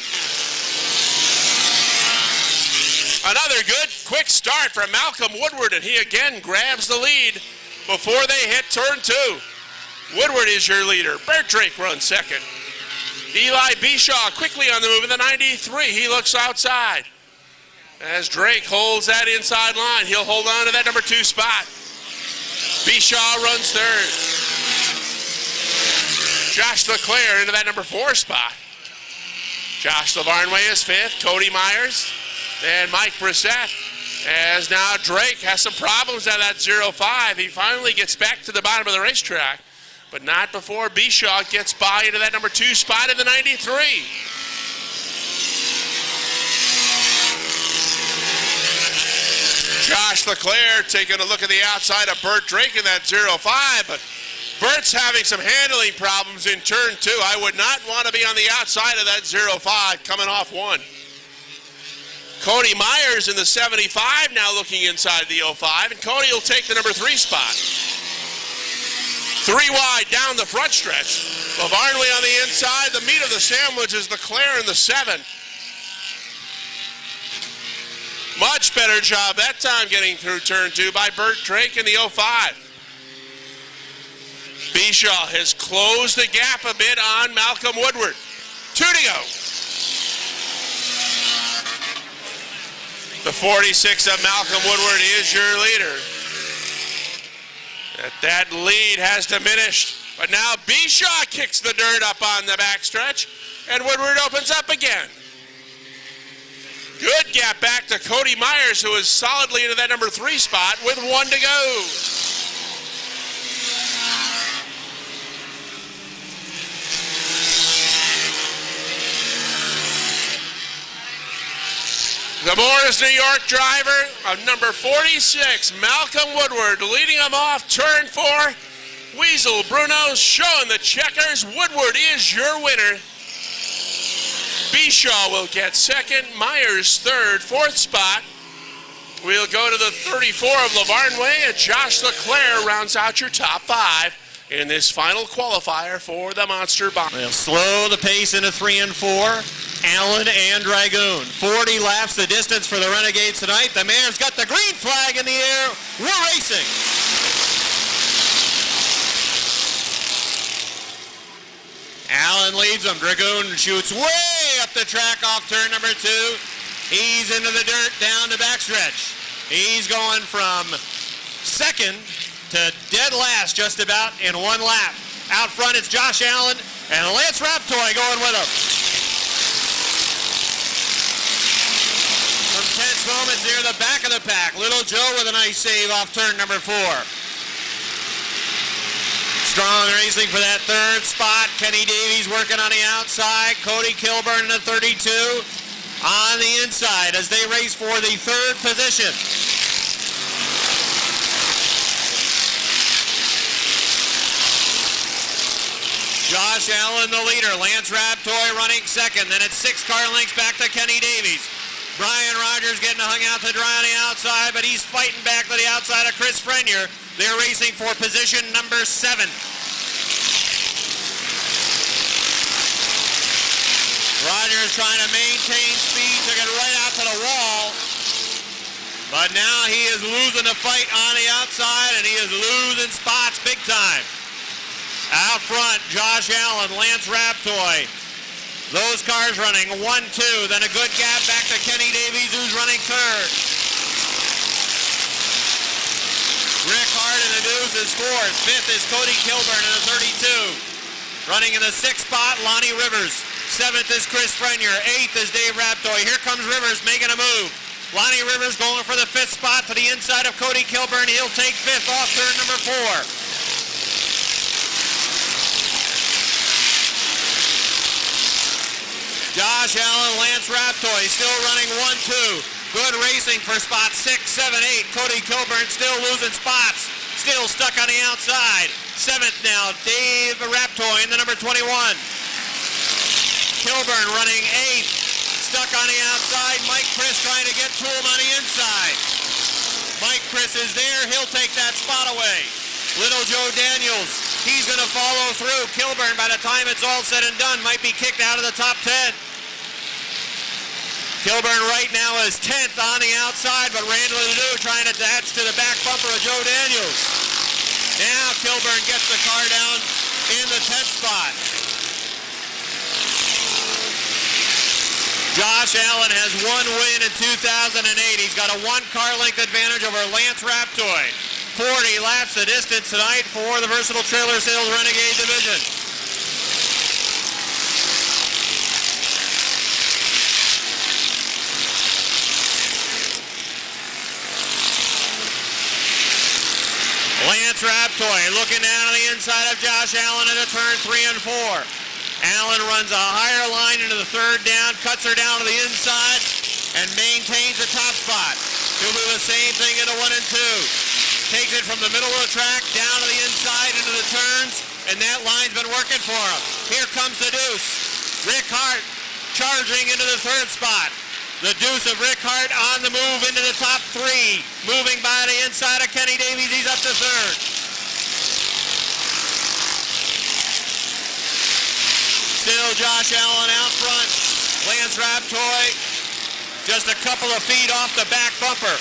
Another good quick start from Malcolm Woodward, and he again grabs the lead before they hit turn two. Woodward is your leader. Bert Drake runs second. Eli Bishaw quickly on the move in the 93. He looks outside. As Drake holds that inside line, he'll hold on to that number two spot. Bishaw runs third. Josh LeClaire into that number four spot. Josh Lavarnway is fifth. Cody Myers and Mike Brissett As now Drake has some problems at that 0-5. He finally gets back to the bottom of the racetrack, but not before Bishaw gets by into that number two spot in the 93. Josh Leclaire taking a look at the outside of Burt Drake in that 0-5, but Burt's having some handling problems in turn two. I would not want to be on the outside of that 0-5 coming off one. Cody Myers in the 75 now looking inside the 05, and Cody will take the number three spot. Three wide down the front stretch. LaVarnway on the inside. The meat of the sandwich is Leclaire in the seven. Much better job that time getting through turn two by Burt Drake in the 05. Bishaw has closed the gap a bit on Malcolm Woodward. Two to go. The 46 of Malcolm Woodward is your leader. That, that lead has diminished, but now Bishaw kicks the dirt up on the backstretch, and Woodward opens up again. Good gap back to Cody Myers, who is solidly into that number three spot with one to go. The Mooers, New York driver of number 46, Malcolm Woodward, leading him off turn four. Weasel Bruno showing the checkers. Woodward is your winner. Bishaw will get second, Myers third, fourth spot. We'll go to the 34 of LaVarnway, and Josh Leclaire rounds out your top five in this final qualifier for the Monster Bomb.
They'll slow the pace into three and four. Allen and Dragoon. 40 laps the distance for the Renegades tonight. The mayor's got the green flag in the air. We're racing. Allen leads them. Dragoon shoots way up the track off turn number two. He's into the dirt down the backstretch. He's going from second to dead last just about in one lap. Out front it's Josh Allen and Lance Raptoy going with him. Some tense moments near the back of the pack. Little Joe with a nice save off turn number four. Strong racing for that third spot. Kenny Davies working on the outside. Cody Kilburn in the 32 on the inside as they race for the third position. Josh Allen, the leader. Lance Raptoy running second. Then it's six car lengths back to Kenny Davies. Brian Rogers getting hung out to dry on the outside, but he's fighting back to the outside of Chris Frenier. They're racing for position number seven. Rogers trying to maintain speed, took it right out to the wall. But now he is losing the fight on the outside, and he is losing spots big time. Out front, Josh Allen, Lance Raptoy, those cars running one, two, then a good gap back to Kenny Davies, who's running third. Rick Hart in the deuce is fourth. Fifth is Cody Kilburn in the 32. Running in the sixth spot, Lonnie Rivers. Seventh is Chris Frenier. Eighth is Dave Raptoy. Here comes Rivers making a move. Lonnie Rivers going for the fifth spot to the inside of Cody Kilburn. He'll take fifth off turn number four. Josh Allen, Lance Raptoy still running 1-2. Good racing for spot 6, 7, 8. Cody Kilburn still losing spots. Still stuck on the outside. Seventh now, Dave Raptoy in the number 21. Kilburn running eighth. Stuck on the outside. Mike Chris trying to get to him on the inside. Mike Chris is there. He'll take that spot away. Little Joe Daniels, he's going to follow through. Kilburn, by the time it's all said and done, might be kicked out of the top 10. Kilburn right now is 10th on the outside, but Randall Ledoux trying to attach to the back bumper of Joe Daniels. Now Kilburn gets the car down in the 10th spot. Josh Allen has one win in 2008. He's got a one car length advantage over Lance Raptoy. 40 laps the distance tonight for the Versatile Trailer Sales Renegade Division. Lance Raptoy looking down on the inside of Josh Allen at a turn three and four. Allen runs a higher line into the third down, cuts her down to the inside, and maintains the top spot. He'll do the same thing into one and two. Takes it from the middle of the track down to the inside into the turns, and that line's been working for him. Here comes the deuce. Rick Hart charging into the third spot. The deuce of Rick Hart on the move into the top three. Moving by the inside of Kenny Davies. He's up to third. Still Josh Allen out front. Lance Raptoy just a couple of feet off the back bumper.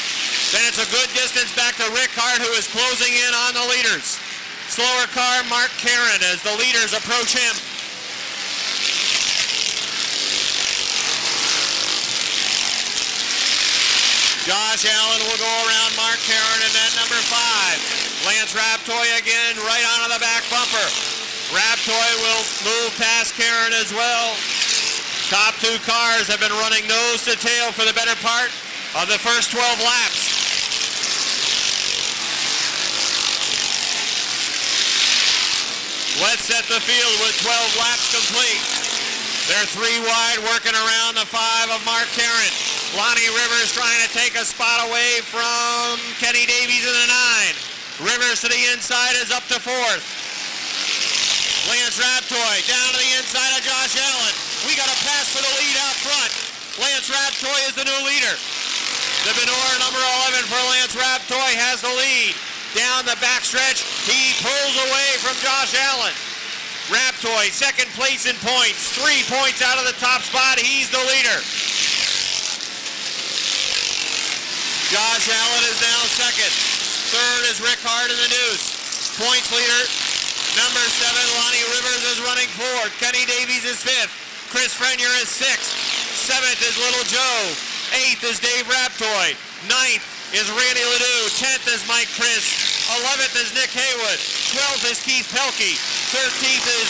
Then it's a good distance back to Rick Hart who is closing in on the leaders. Slower car, Mark Caron as the leaders approach him. Josh Allen will go around Mark Caron in that number five. Lance Raptoy again right onto the back bumper. Raptoy will move past Caron as well. Top two cars have been running nose to tail for the better part of the first 12 laps. Let's set the field with 12 laps complete. They're three wide working around the five of Mark Caron. Lonnie Rivers trying to take a spot away from Kenny Davies in the nine. Rivers to the inside is up to fourth. Lance Raptoy down to the inside of Josh Allen. We got a pass for the lead out front. Lance Raptoy is the new leader. The Benor number 11 for Lance Raptoy has the lead. Down the backstretch, he pulls away from Josh Allen. Raptoy, second place in points, three points out of the top spot. He's the leader. Josh Allen is now second. Third is Rick Hart in the deuce. Points leader, number seven, Lonnie Rivers is running fourth. Kenny Davies is fifth. Chris Frenier is sixth. Seventh is Little Joe. Eighth is Dave Raptoy. Ninth is Randy Ledoux. Tenth is Mike Chris. Eleventh is Nick Haywood. Twelfth is Keith Pelkey. Thirteenth is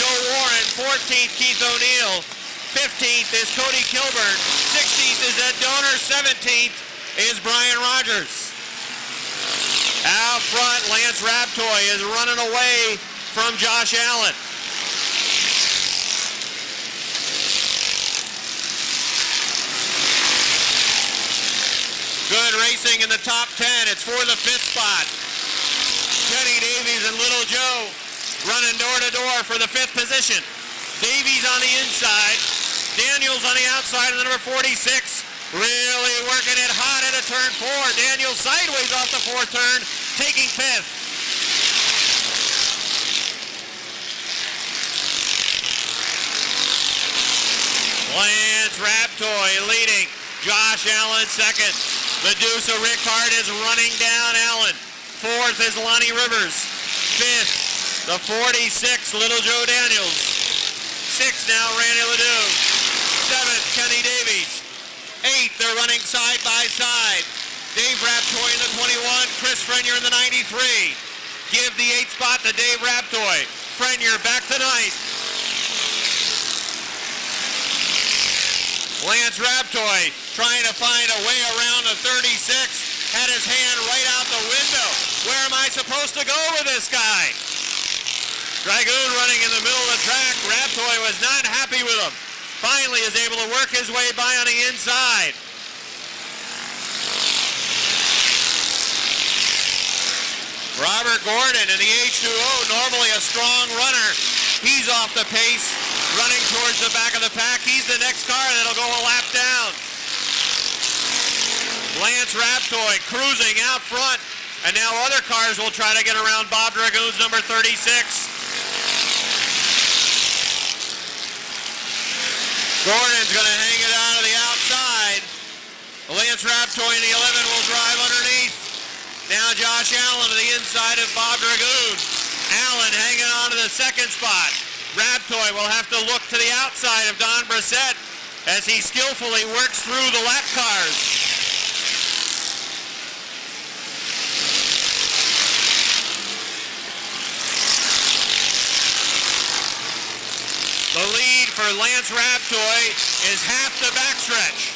Joe Warren. Fourteenth, Keith O'Neill. Fifteenth is Cody Kilburn. Sixteenth is Ed Donor. Seventeenth is Brian Rogers. Out front, Lance Raptoy is running away from Josh Allen. Good racing in the top 10. It's for the fifth spot. Kenny Davies and Little Joe running door to door for the fifth position. Davies on the inside. Daniels on the outside of the number 46. Really working it hot into turn four. Daniels sideways off the fourth turn, taking fifth. Lance Raptoy leading. Josh Allen second. Medusa deuce of Rick Hart is running down Allen. Fourth is Lonnie Rivers. Fifth, the 46, Little Joe Daniels. Sixth now, Randy Ledoux. Seventh, Kenny Davies. Eighth, they're running side by side. Dave Raptoy in the 21, Chris Frenier in the 93. Give the eighth spot to Dave Raptoy. Frenier back to ninth. Lance Raptoy trying to find a way around the 36. Had his hand right out the window. Where am I supposed to go with this guy? Dragoon running in the middle of the track. Raptoy was not happy with him. Finally is able to work his way by on the inside. Robert Gordon in the H2O, normally a strong runner. He's off the pace, running towards the back of the pack. He's the next car that'll go a lap down. Lance Raptoy cruising out front, and now other cars will try to get around Bob Dragoon's number 36. Gordon's going to hang it out of the outside. Lance Raptoy in the 11 will drive underneath. Now Josh Allen to the inside of Bob Dragoon. Allen hanging on to the second spot. Raptoy will have to look to the outside of Don Brissett as he skillfully works through the lap cars. The lead for Lance Raptoy is half the backstretch.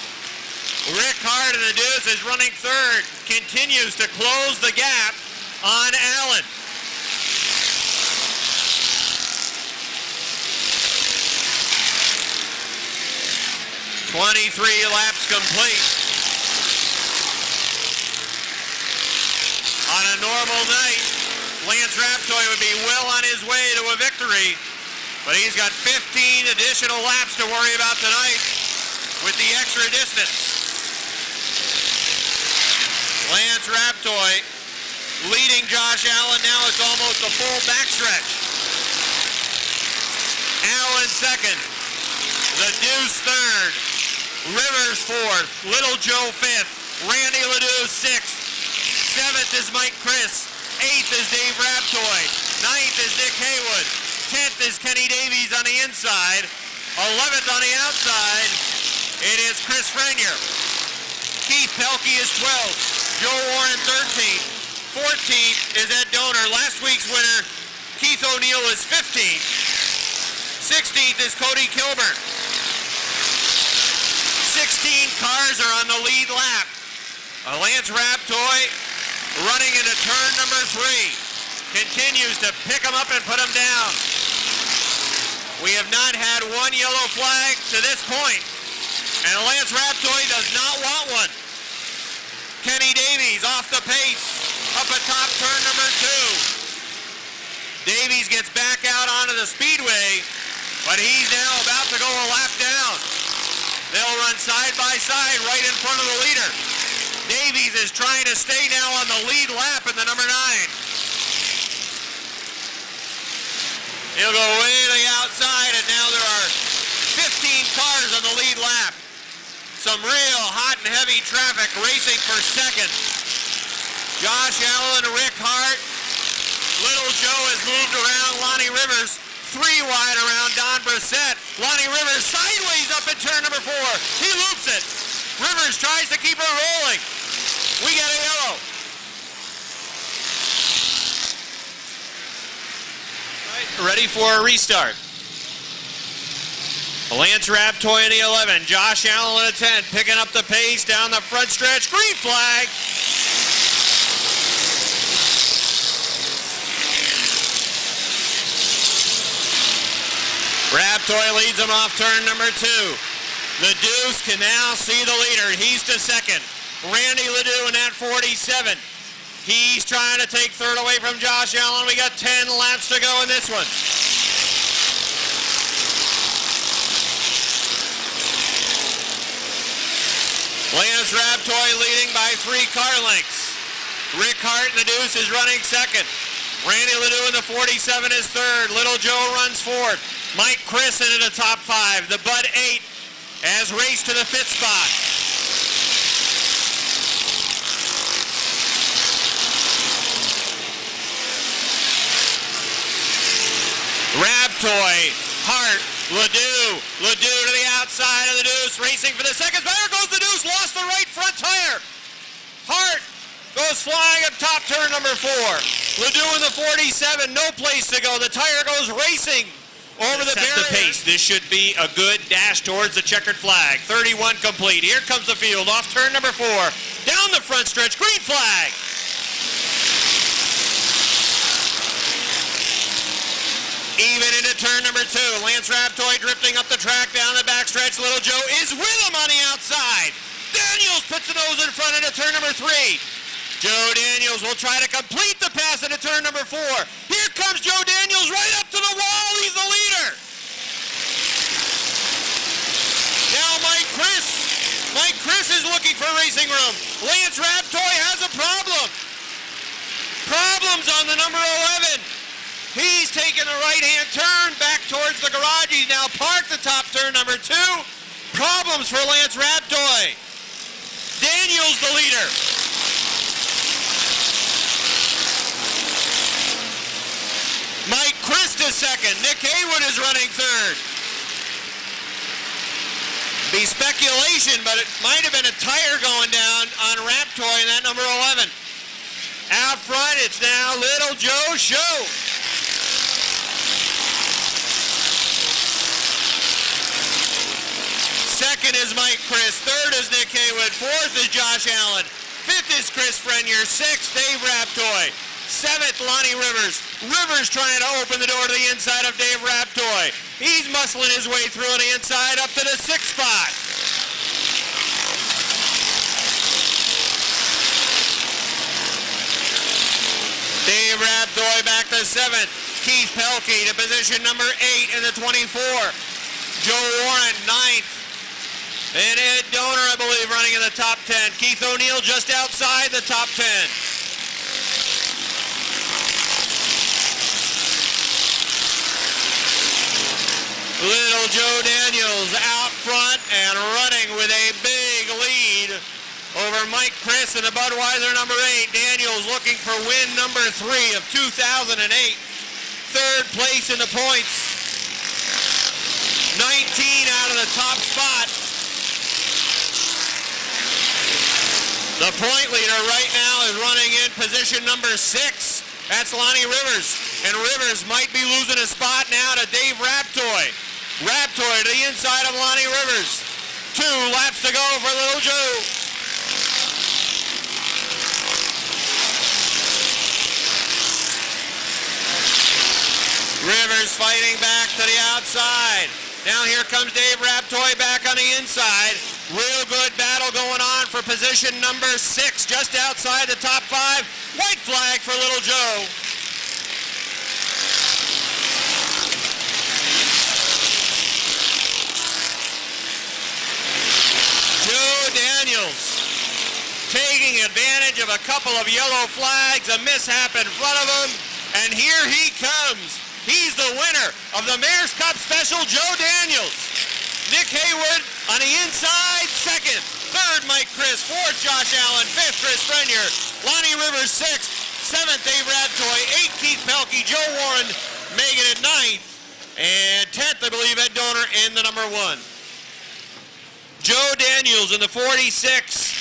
Rick Hart in the deuce is running third, continues to close the gap. on Allen. 23 laps complete. On a normal night, Lance Raptoy would be well on his way to a victory, but he's got 15 additional laps to worry about tonight with the extra distance. Lance Raptoy leading Josh Allen now. It's almost a full backstretch. Allen second. The Deuce third. Rivers fourth, Little Joe fifth, Randy Ledoux sixth, seventh is Mike Chris, eighth is Dave Raptoy, ninth is Nick Haywood, tenth is Kenny Davies on the inside, eleventh on the outside, it is Chris Frenier. Keith Pelkey is 12th, Joe Warren 13th, 14th is Ed Donor. Last week's winner, Keith O'Neill is 15th, 16th is Cody Kilburn. 16 cars are on the lead lap. Uh, Lance Raptoy running into turn number three. Continues to pick them up and put them down. We have not had one yellow flag to this point, and Lance Raptoy does not want one. Kenny Davies off the pace, up atop turn number two. Davies gets back out onto the speedway, but he's now about to go a lap down. They'll run side by side right in front of the leader. Davies is trying to stay now on the lead lap in the number nine. He'll go way to the outside, and now there are 15 cars on the lead lap. Some real hot and heavy traffic racing for second. Josh Allen, Rick Hart. Little Joe has moved around Lonnie Rivers. Three wide around Don Brissett. Lonnie Rivers sideways up in turn number four. He loops it. Rivers tries to keep her rolling. We get a yellow. Ready for a restart. Lance Raptoy in the 11. Josh Allen in the 10. Picking up the pace down the front stretch. Green flag. Raptoy leads him off turn number two. The Deuce can now see the leader. He's to second. Randy Ledoux in that 47. He's trying to take third away from Josh Allen. We got 10 laps to go in this one. Lance Raptoy leading by three car lengths. Rick Hart in the Deuce is running second. Randy Ledoux in the 47 is third. Little Joe runs fourth. Mike Chris into the top five. The Bud 8 has raced to the fifth spot. Raptoy, Hart, Ledoux, Ledoux to the outside of the Deuce, racing for the second. There goes the Deuce, lost the right front tire. Hart goes flying up top turn number four. Ledoux in the 47, no place to go. The tire goes racing over the barrier. the pace. This should be a good dash towards the checkered flag. 31 complete. Here comes the field off turn number four. Down the front stretch. Green flag. Even into turn number two. Lance Raptoy drifting up the track down the backstretch. Little Joe is with him on the outside. Daniels puts the nose in front into turn number three. Joe Daniels will try to complete the pass into turn number four. Here comes Joe Daniels right up to the wall. He's the leader. Now Mike Chris. Mike Chris is looking for racing room. Lance Raptoy has a problem. Problems on the number 11. He's taking a right-hand turn back towards the garage. He's now parked the top turn number two. Problems for Lance Raptoy. Daniels the leader. Mike Chris is second. Nick Haywood is running third. Be speculation, but it might have been a tire going down on Raptoy in that number 11. Out front, it's now Little Joe Show. Second is Mike Chris. Third is Nick Haywood. Fourth is Josh Allen. Fifth is Chris Frenier. Sixth, Dave Raptoy. seventh, Lonnie Rivers. Rivers trying to open the door to the inside of Dave Raptoy. He's muscling his way through on the inside up to the sixth spot. Dave Raptoy back to seventh. Keith Pelkey to position number eight in the 24. Joe Warren ninth. And Ed Donor, I believe, running in the top 10. Keith O'Neill just outside the top 10. Little Joe Daniels out front and running with a big lead over Mike Chris and the Budweiser number eight. Daniels looking for win number three of 2008. Third place in the points. 19 out of the top spot. The point leader right now is running in position number six. That's Lonnie Rivers. And Rivers might be losing a spot now to Dave Raptoy. Raptoy to the inside of Lonnie Rivers. Two laps to go for Little Joe. Rivers fighting back to the outside. Now here comes Dave Raptoy back on the inside. Real good battle going on for position number six, just outside the top five. White flag for Little Joe. Joe Daniels taking advantage of a couple of yellow flags, a mishap in front of him, and here he comes. He's the winner of the Mayor's Cup Special, Joe Daniels. Nick Haywood on the inside, second. Third, Mike Chris. Fourth, Josh Allen. Fifth, Chris Frenier. Lonnie Rivers, sixth. Seventh, Dave Raptoy. Eighth, Keith Pelkey. Joe Warren making it ninth. And tenth, I believe, Ed Donor in the number one. Joe Daniels in the 46.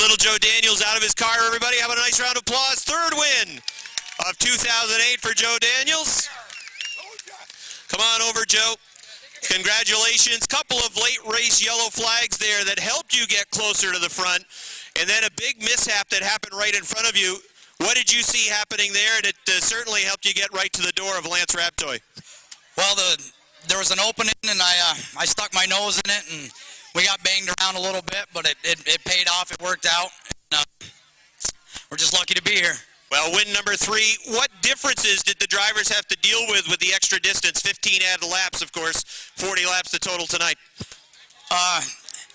Little Joe Daniels out of his car, everybody. Have a nice round of applause. Third win of 2008 for Joe Daniels. Come on over, Joe. Congratulations. Couple of late race yellow flags there that helped you get closer to the front. And then a big mishap that happened right in front of you. What did you see happening there? And it uh, certainly helped you get right to the door of Lance Raptoy.
Well, the there was an opening, and I uh, I stuck my nose in it, and we got banged around a little bit, but it, it, it paid off. It worked out. And, uh, we're just lucky to be here.
Well, win number three. What differences did the drivers have to deal with with the extra distance? 15 added laps, of course. 40 laps the total tonight.
Uh,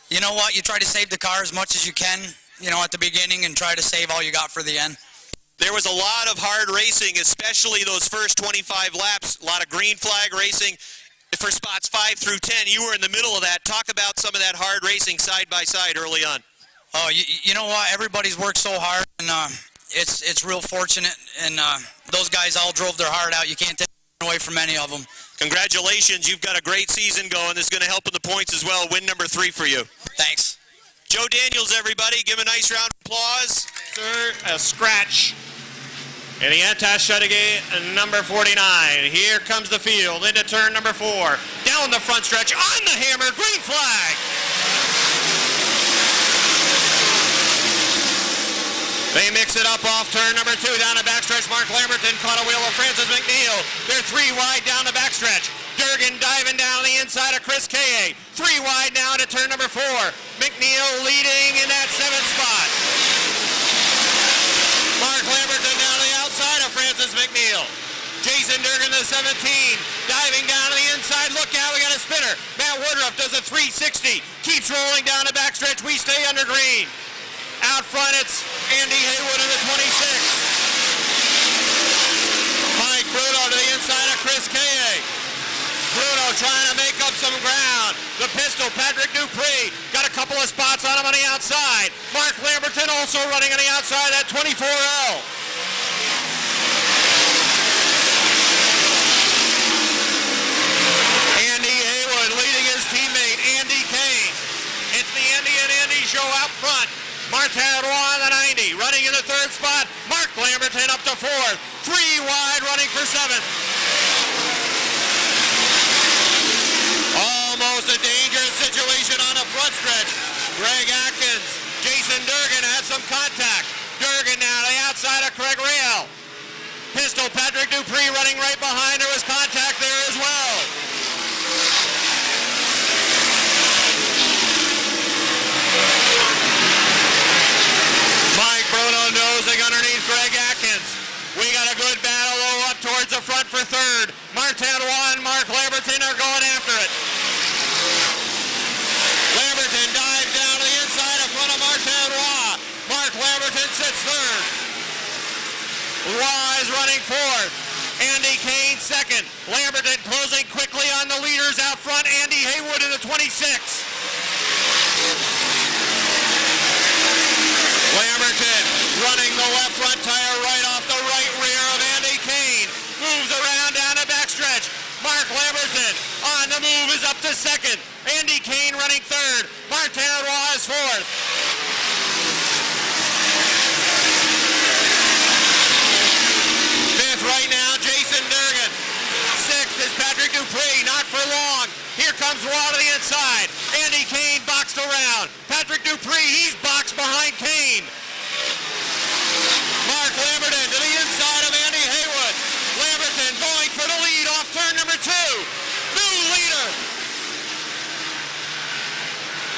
you know what? You try to save the car as much as you can, you know, at the beginning, and try to save all you got for the end.
There was a lot of hard racing, especially those first 25 laps. A lot of green flag racing for spots 5 through 10. You were in the middle of that. Talk about some of that hard racing side by side early on.
Oh, you, you know what? Everybody's worked so hard, and uh, it's it's real fortunate. And uh, those guys all drove their heart out. You can't take it away from any of them.
Congratulations. You've got a great season going. This is going to help in the points as well. Win number three for you.
Thanks.
Joe Daniels, everybody. Give him a nice round of applause.
Sir, a scratch. And the Anti-Shuttigate, number 49. Here comes the field into turn number four. Down the front stretch, on the hammer, green flag. They mix it up off turn number two, down the backstretch. Mark Lamberton caught a wheel of Francis McNeil. They're three wide down the backstretch. Durgan diving down the inside of Chris K.A. Three wide now to turn number four. McNeil leading in that seventh spot. Mark Lamberton down outside of Francis McNeil. Jason Durgan the 17, diving down to the inside. Look out, we got a spinner. Matt Woodruff does a 360, keeps rolling down the backstretch. We stay under green. Out front, it's Andy Haywood in the 26. Mike Bruno to the inside of Chris K.A. Bruno trying to make up some ground. The pistol, Patrick Dupree, got a couple of spots on him on the outside. Mark Lamberton also running on the outside at 24L. Andy Haywood leading his teammate, Andy Kane. It's the Andy and Andy show out front. Martin Roy the 90, running in the third spot. Mark Lamberton up to fourth. Three wide, running for seventh. Almost a dangerous situation on the front stretch. Greg Atkins, Jason Durgan had some contact. Durgan now the outside of Craig Real. Pistol Patrick Dupree running right behind. There was contact there as well. Mike Bruno nosing underneath Greg Atkins. We got a good battle though up towards the front for third. Martin and Mark Lamberton are going after it. Lamberton dives down to the inside in front of Martin Roy. Mark Lamberton sits third. Roy is running fourth. Andy Kane second. Lamberton closing quickly on the leaders out front. Andy Haywood in the 26. Lamberton running the left front tire right off the right rear of Andy Kane. Moves around down the backstretch. Mark Lamberton on the move is up to second. Andy Kane running third. Martin Roy is fourth. Fifth right now, Jason Durgan. Sixth is Patrick Dupree, not for long. Here comes Roy to the inside. Andy Kane boxed around. Patrick Dupree, he's boxed behind Kane. Mark Lamberton to the inside of Andy Haywood. Lamberton going for the lead off turn New leader.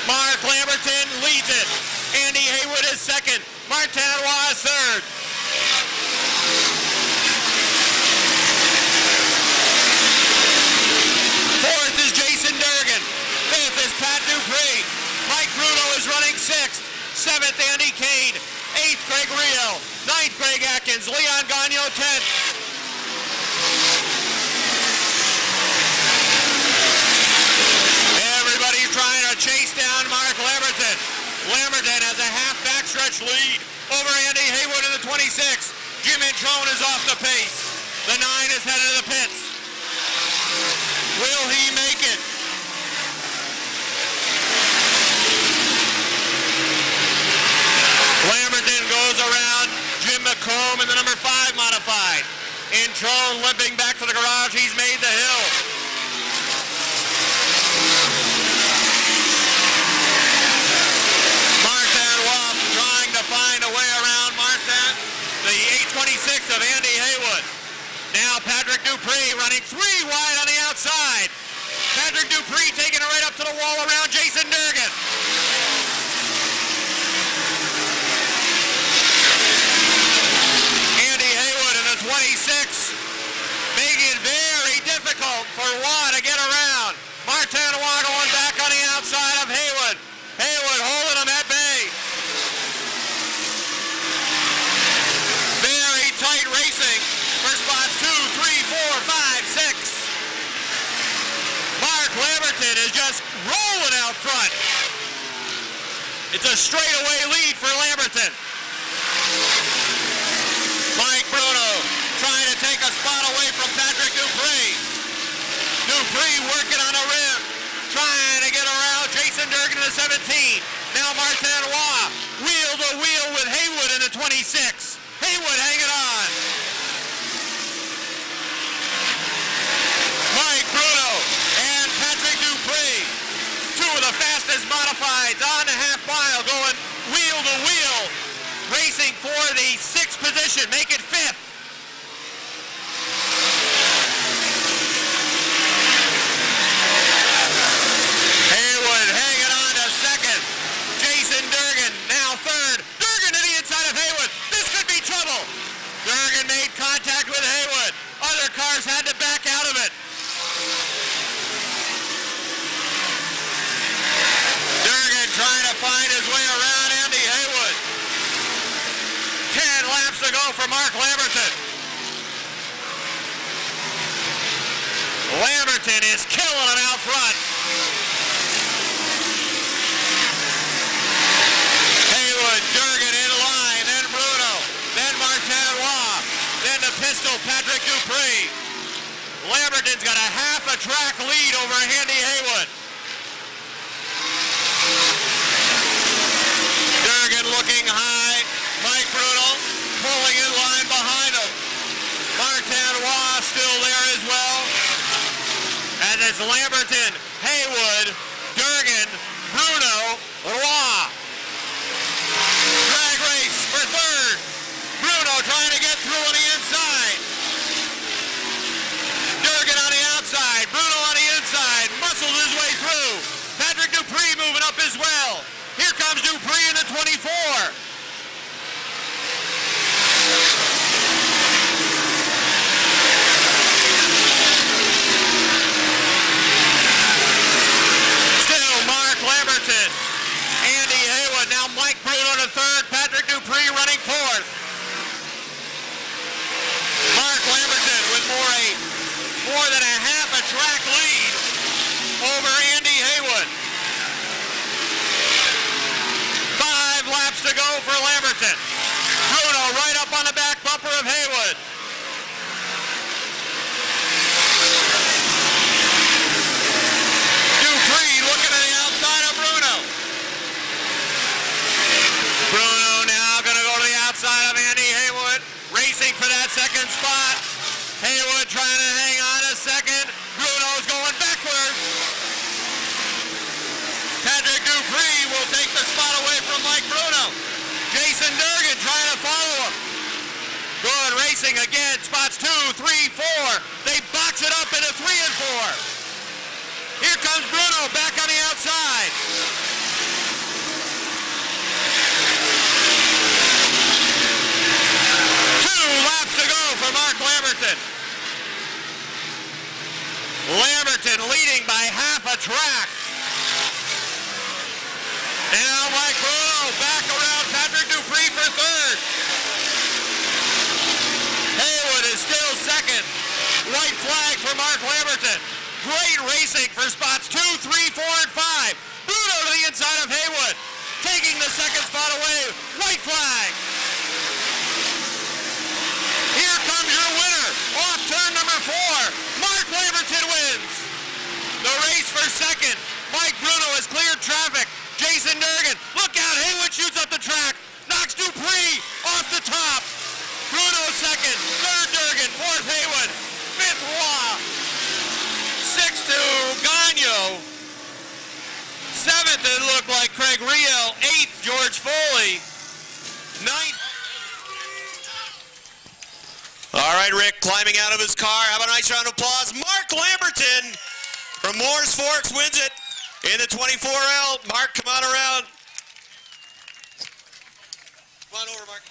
Mark Lamberton leads it. Andy Haywood is second. Martin Roy is third. Fourth is Jason Durgan. Fifth is Pat Dupree. Mike Bruno is running sixth. Seventh, Andy Kane. Eighth, Greg Rio. Ninth, Greg Atkins. Leon Gagnon, tenth. Everybody's trying chase down Mark Lamberton. Lamberton has a half backstretch lead over Andy Haywood in the 26. Jim Introne is off the pace. The nine is headed to the pits. Will he make it? Lamberton goes around Jim McComb in the number five modified. Introne limping back to the garage. He's made the hill. Martin Waff trying to find a way around Martin. The 826 of Andy Haywood. Now Patrick Dupree running three wide on the outside. Patrick Dupree taking it right up to the wall around Jason Durgan. Andy Haywood in the 26, making it very difficult for Watt get around. Martin Watt going back on the outside of Haywood. Haywood holding him at bay. Very tight racing for spots two, three, four, five, six. Mark Lamberton is just rolling out front. It's a straightaway lead for Lamberton. Mike Bruno trying to take a spot away from Patrick Dupree. Dupree working on a rim, trying to get around Jason Durgan in the 17. Now Martin Roy, wheel to wheel with Haywood in the 26. Haywood hanging on. Mike Bruno and Patrick Dupree, two of the fastest modifieds on the half mile going wheel to wheel, racing for the sixth position, make it fifth. Haywood hanging on to second. Jason Durgan now third. Durgan to the inside of Haywood. This could be trouble. Durgan made contact with Haywood. Other cars had to back out of it. Durgan trying to find his way around Andy Haywood. Ten laps to go for Mark Lamberton. Lamberton is killing it out front. Haywood, Durgan in line, then Bruno, then Martin Roy, then the pistol Patrick Dupree. Lamberton's got a half a track lead over Andy Haywood. Is Lamberton, Haywood, Durgan, Bruno, Roy. Drag race for third. Bruno trying to get through on the inside. Durgan on the outside. Bruno on the inside. Muscles his way through. Patrick Dupree moving up as well. Here comes Dupree in the 24. Still Mark Lamberton. Andy Haywood. Now Mike Bruno to third. Patrick Dupree running fourth. Mark Lamberton with more a more than a half a track lead over Andy Haywood. Five laps to go for Lamberton. Bruno right up on the back bumper of Haywood. Dupree looking to the outside of Bruno. Bruno now going to go to the outside of Andy Haywood, racing for that second spot. Haywood trying to hang on a second. Bruno's going backwards. Patrick Dupree will take the spot away from Mike Bruno. Jason Durgan trying to follow him. Good racing again. Spots two, three, four. They box it up into three and four. Here comes Bruno back on the outside. Two laps to go for Mark Lamberton. Lamberton leading by half a track. And now Mike Bruno back around Patrick Dupree for third. Haywood is still second. White flag for Mark Lamberton. Great racing for spots two, three, four, and five. Bruno to the inside of Haywood. Taking the second spot away. White flag. Here comes your winner. Off turn number four. Mark Lamberton wins. The race for second. Mike Bruno has cleared traffic. Jason Durgan. Look out. Haywood shoots up the track. Knocks Dupree off the top. Bruno second. Third Durgan. Fourth Haywood. Fifth Roy. Sixth to Gagnon. Seventh it looked like Craig Riel. Eighth George Foley. Ninth.
All right, Rick, climbing out of his car. Have a nice round of applause. Mark Lamberton from Mooers Forks wins it in the 24L. Mark, come on around. Come on over, Mark.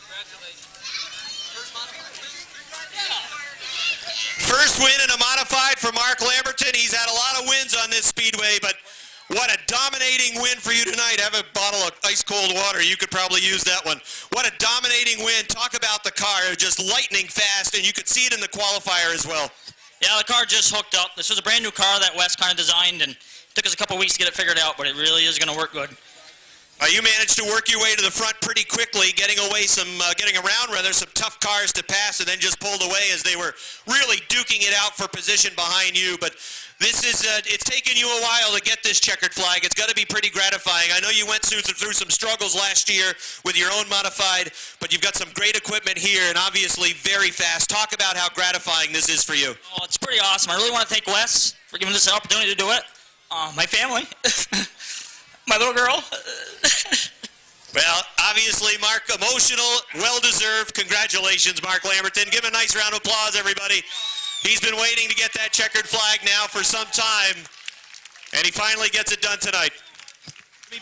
Congratulations. First win in a modified for Mark Lamberton. He's had a lot of wins on this speedway, but what a dominating win for you tonight. Have a bottle of ice cold water. You could probably use that one. What a dominating win. Talk about the car. It was just lightning fast, and you could see it in the qualifier as well.
Yeah, the car just hooked up. This was a brand new car that Wes kind of designed, and it took us a couple weeks to get it figured out, but it really is going to work good.
Uh, you managed to work your way to the front pretty quickly, getting away some, uh, getting around rather some tough cars to pass, and then just pulled away as they were really duking it out for position behind you. But this is, uh, it's taken you a while to get this checkered flag. It's got to be pretty gratifying. I know you went through, through some struggles last year with your own modified, but you've got some great equipment here, and obviously very fast. Talk about how gratifying this is for you.
Oh, it's pretty awesome. I really want to thank Wes for giving us an opportunity to do it. Uh, my family, <laughs> my little girl. <laughs>
Well, obviously, Mark, emotional, well-deserved. Congratulations, Mark Lamberton. Give him a nice round of applause, everybody. He's been waiting to get that checkered flag now for some time, and he finally gets it done tonight.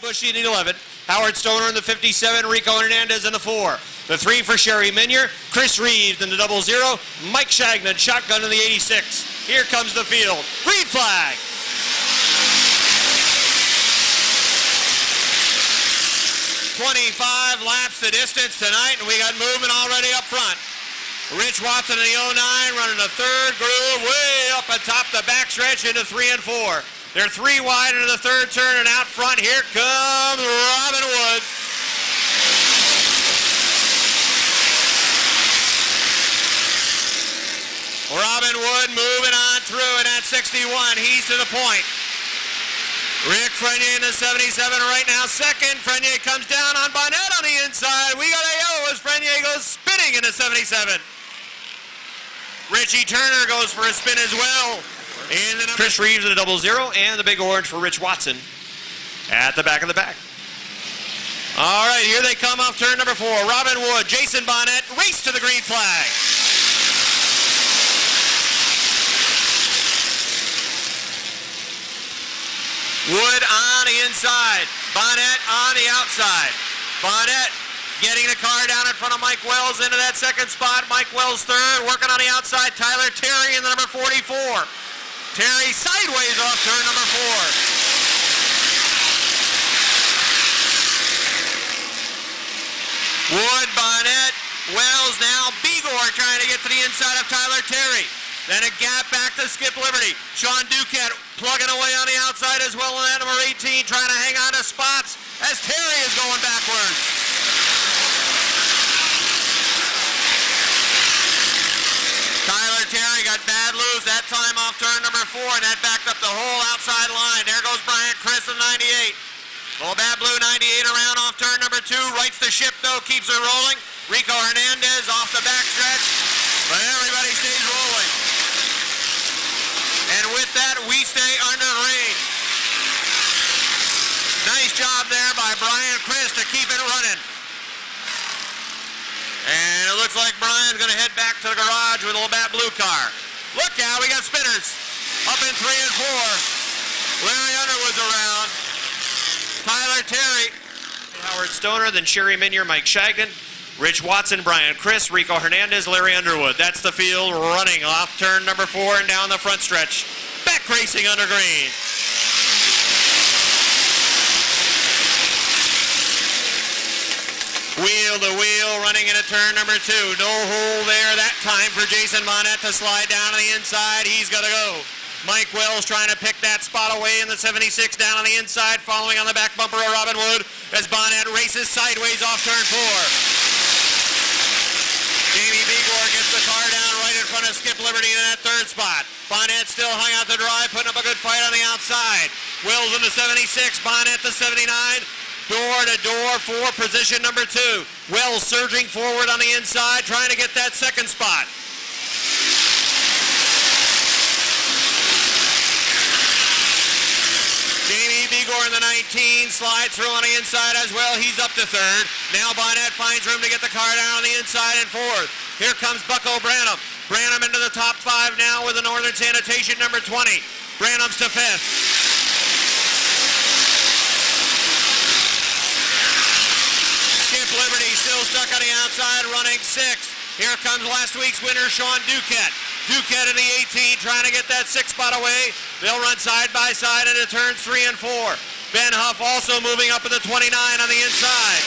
Bushy in the 11, Howard Stoner in the 57, Rico Hernandez in the 4. The 3 for Sherry Minier, Chris Reeves in the double zero, Mike Shagnon shotgun in the 86. Here comes the field. Green flag. Twenty-five laps the distance tonight, and we got movement already up front. Rich Watson in the 09 running a third groove way up atop the backstretch into three and four. They're three wide into the third turn and out front. Here comes Robin Wood. Robin Wood moving on through and at 61. He's to the point. Rick Frenier in the 77 right now. Second, Frenier comes down on Bonnet on the inside. We got a yellow as Frenier goes spinning in the 77. Richie Turner goes for a spin as well. And the Chris Reeves at a double zero, and the big orange for Rich Watson at the back of the pack. All right, here they come off turn number four. Robin Wood, Jason Bonnet, race to the green flag. Wood on the inside, Bonnet on the outside. Bonnet getting the car down in front of Mike Wells into that second spot. Mike Wells third, working on the outside. Tyler Terry in the number 44. Terry sideways off turn number four. Wood, Bonnet, Wells now. Begor trying to get to the inside of Tyler Terry. Then a gap back to Skip Liberty. Sean Duquette plugging away on the outside as well in that number 18, trying to hang on to spots as Terry is going backwards. Tyler Terry got bad loose that time off turn number four, and that backed up the whole outside line. There goes Bryant Chris in 98. Little Bad Blue 98 around off turn number two. Rights the ship though, keeps it rolling. Rico Hernandez off the backstretch, but everybody stays rolling. And with that, we stay under green. Nice job there by Brian Chris to keep it running. And it looks like Brian's going to head back to the garage with a little Bat Blue car. Look out, we got spinners. Up in three and four. Larry Underwood's around. Tyler Terry. Howard Stoner, then Sherry Minier, Mike Shagnon, Rich Watson, Brian Chris, Rico Hernandez, Larry Underwood. That's the field running off turn number four and down the front stretch. Back racing under green. Wheel to wheel running into turn number two. No hole there that time for Jason Bonnet to slide down on the inside. He's got to go. Mike Wells trying to pick that spot away in the 76 down on the inside, following on the back bumper of Robin Wood as Bonnet races sideways off turn four. Jamie Begor gets the car down right in front of Skip Liberty in that third spot. Bonnet still hung out the drive, putting up a good fight on the outside. Wills in the 76, Bonnet the 79. Door to door for position number two. Wells surging forward on the inside, trying to get that second spot. Jamie Begor in the 19 slides through on the inside as well. He's up to third. Now Bonnet finds room to get the car down on the inside and fourth. Here comes Bucko Branham. Branham into the top five now with the Northern Sanitation number 20. Branham's to fifth. Skip Liberty still stuck on the outside, running sixth. Here comes last week's winner, Sean Duquette. Duquette in the 18 trying to get that six spot away. They'll run side by side into turns three and four. Ben Huff also moving up in the 29 on the inside.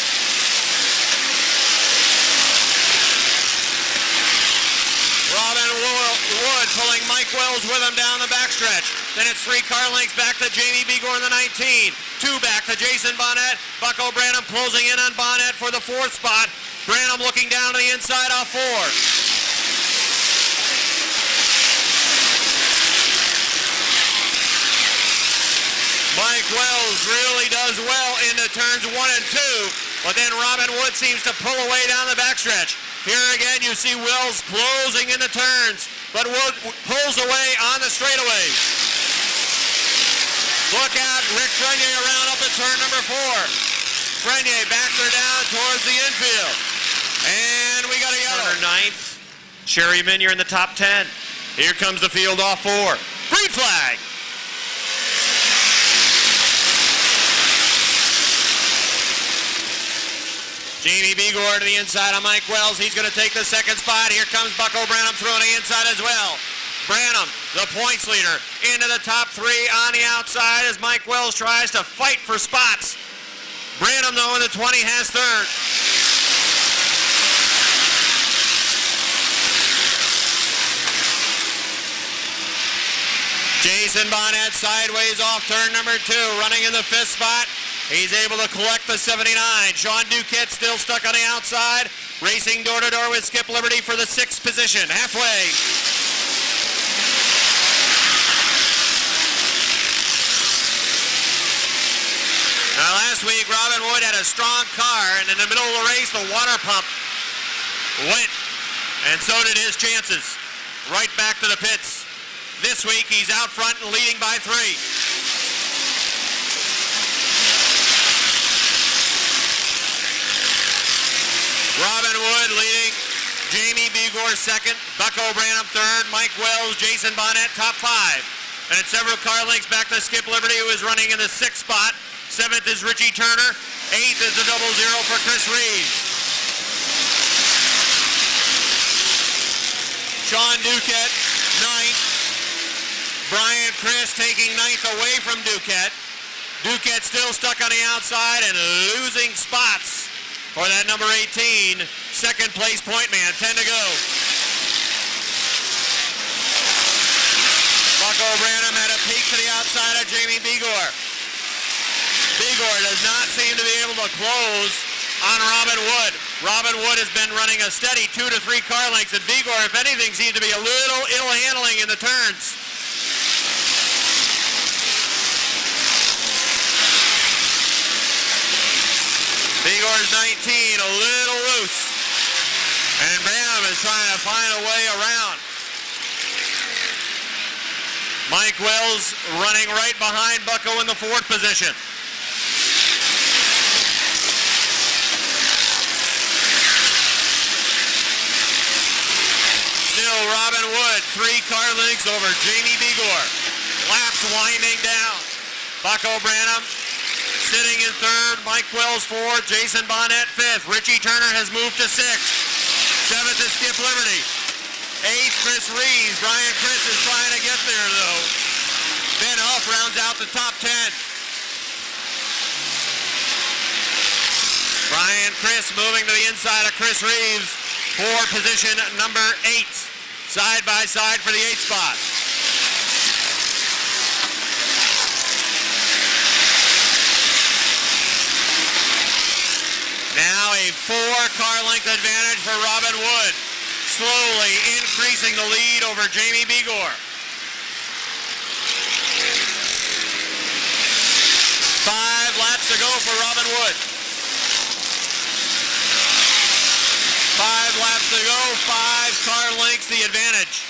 Robin Wood pulling Mike Wells with him down the backstretch. Then it's three car lengths back to Jamie Begor in the 19. Two back to Jason Bonnet. Bucko Branham closing in on Bonnet for the fourth spot. Branham looking down to the inside off four. Mike Wells really does well into turns one and two, but then Robin Wood seems to pull away down the backstretch. Here again, you see Wells closing in the turns, but Wood pulls away on the straightaways. Look out, Rick Frenier around up at turn number four. Frenier backs her down towards the infield. And we got a yellow. ninth. Sherry Minier in the top 10. Here comes the field off four. Green flag. Jamie Begor to the inside of Mike Wells. He's going to take the second spot. Here comes Bucko Branham on the inside as well. Branham, the points leader, into the top three on the outside as Mike Wells tries to fight for spots. Branham, though, in the 20 has third. Jason Bonnet sideways off turn number two, running in the fifth spot. He's able to collect the 79. Sean Duquette still stuck on the outside, racing door to door with Skip Liberty for the sixth position, halfway. Now last week, Robin Wood had a strong car, and in the middle of the race, the water pump went, and so did his chances. right back to the pits. This week he's out front and leading by three. Robin Wood leading. Jamie Begor second. Bucko Branham third. Mike Wells, Jason Bonnet top five. And several car lengths back to Skip Liberty who is running in the sixth spot. Seventh is Richie Turner. Eighth is the double zero for Chris Reeves. Sean Duquette, ninth. Brian Chris taking ninth away from Duquette. Duquette still stuck on the outside and losing spots for that number 18, second place point man, 10 to go. Bucko Branham had a peek to the outside of Jamie Begor. Begor does not seem to be able to close on Robin Wood. Robin Wood has been running a steady two to three car lengths, and Begor, if anything, seems to be a little ill handling in the turns. Begor's 19, a little loose. And Branham is trying to find a way around. Mike Wells running right behind Bucko in the fourth position. Still Robin Wood, three car lengths over Jamie Begor. Laps winding down. Bucko Branham sitting in third. Mike Wells fourth. Jason Bonnet fifth. Richie Turner has moved to sixth. Seventh is Skip Liberty. Eighth, Chris Reeves. Brian Chris is trying to get there, though. Ben Huff rounds out the top 10. Brian Chris moving to the inside of Chris Reeves for position number eight. Side by side for the eighth spot. Now a four car length advantage for Robin Wood. Slowly increasing the lead over Jamie Begor. Five laps to go for Robin Wood. Five laps to go, five car lengths the advantage.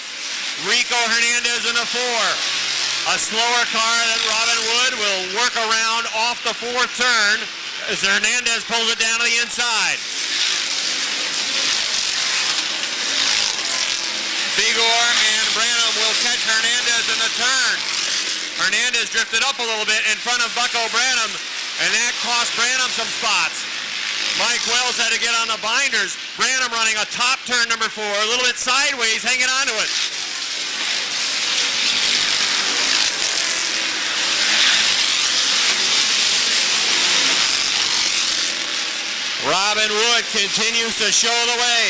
Rico Hernandez in the four. A slower car that Robin Wood will work around off the fourth turn as Hernandez pulls it down to the inside. Begor and Branham will catch Hernandez in the turn. Hernandez drifted up a little bit in front of Bucko Branham, and that cost Branham some spots. Mike Wells had to get on the binders. Branham running a top turn number four, a little bit sideways, hanging onto it. Robin Wood continues to show the way.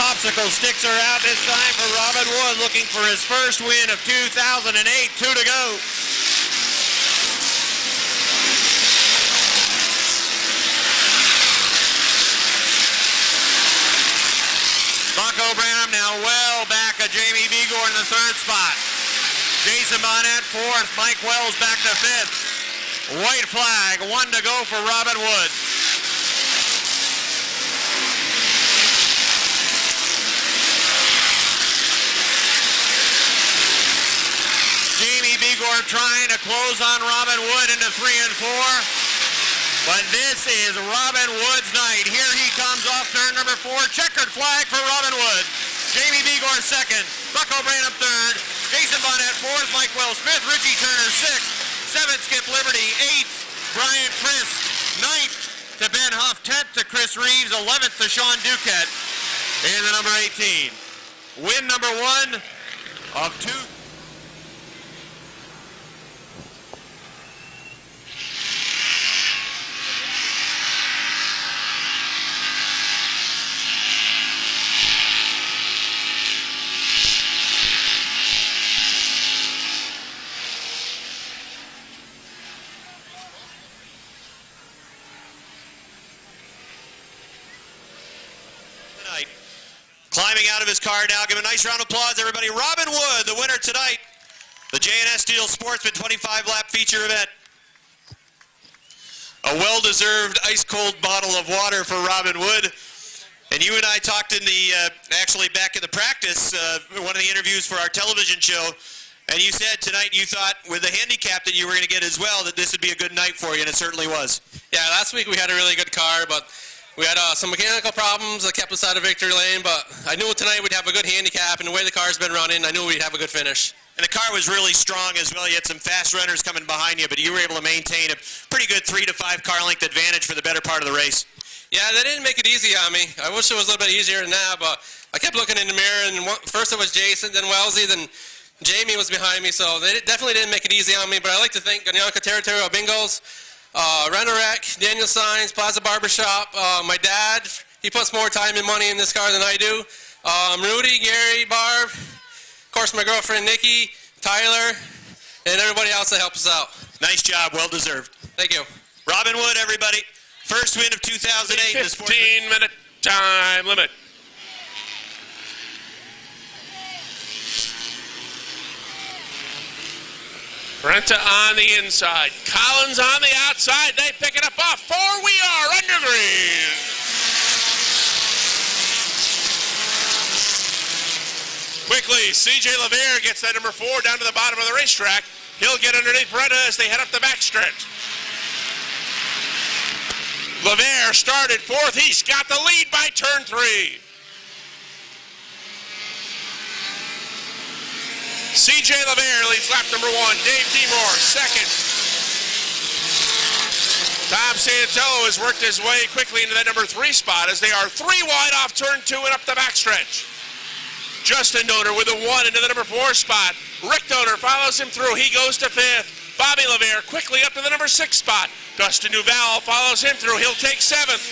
Popsicle sticks are out this time for Robin Wood looking for his first win of 2008. Two to go. Bucko Branham now well back of Jamie Begor in the third spot. Jason Bonnet fourth. Mike Wells back to fifth. White flag, one to go for Robin Wood. Begor trying to close on Robin Wood into three and four. But this is Robin Wood's night. Here he comes off turn number four. Checkered flag for Robin Wood. Jamie Begor second. Bucko Branham third. Jason Bonnet fourth. Mike Wells fifth. Richie Turner sixth. Seventh Skip Liberty eighth. Brian Chris ninth to Ben Huff. Tenth to Chris Reeves. Eleventh to Sean Duquette. And the number 18. Win number one of two. tonight. Car now. Give a nice round of applause, everybody. Robin Wood, the winner tonight. The J&S Steel Sportsman 25 lap feature event. A well-deserved ice-cold bottle of water for Robin Wood. And you and I talked in the, uh, actually back in the practice, uh, one of the interviews for our television show, and you said tonight you thought with the handicap that you were going to get as well that this would be a good night for you, and it certainly was.
Yeah, last week we had a really good car, but we had uh, some mechanical problems that kept us out of victory lane. But I knew tonight we'd have a good handicap, and the way the car's been running, I knew we'd have a good finish.
And the car was really strong as well. You had some fast runners coming behind you, but you were able to maintain a pretty good three to five car length advantage for the better part of the race.
Yeah, they didn't make it easy on me. I wish it was a little bit easier than that, but I kept looking in the mirror, and first it was Jason, then Wellesley, then Jamie was behind me, so they definitely didn't make it easy on me. But I like to thank Ganyanka Territorial Bingos, uh, Renorak, Daniel Signs, Plaza Barbershop, uh, my dad. He puts more time and money in this car than I do. Um, Rudy, Gary, Barb, of course my girlfriend Nikki, Tyler, and everybody else that helps us out.
Nice job, well deserved.
Thank you.
Robin Wood, everybody. First win of 2008.
15 minute time limit. Renta on the inside. Collins on the outside. They pick it up off four. We are under green. Quickly, CJ LeVere gets that number four down to the bottom of the racetrack. He'll get underneath Beretta as they head up the backstretch. LeVere started fourth. He's got the lead by turn three. CJ LeVere leads lap number one. Dave Demore second. Tom Santello has worked his way quickly into that number three spot as they are three wide off turn two and up the backstretch. Justin Donor with a one into the number four spot. Rick Donor follows him through. He goes to fifth. Bobby LeVere quickly up to the number six spot. Dustin Duval follows him through. He'll take seventh.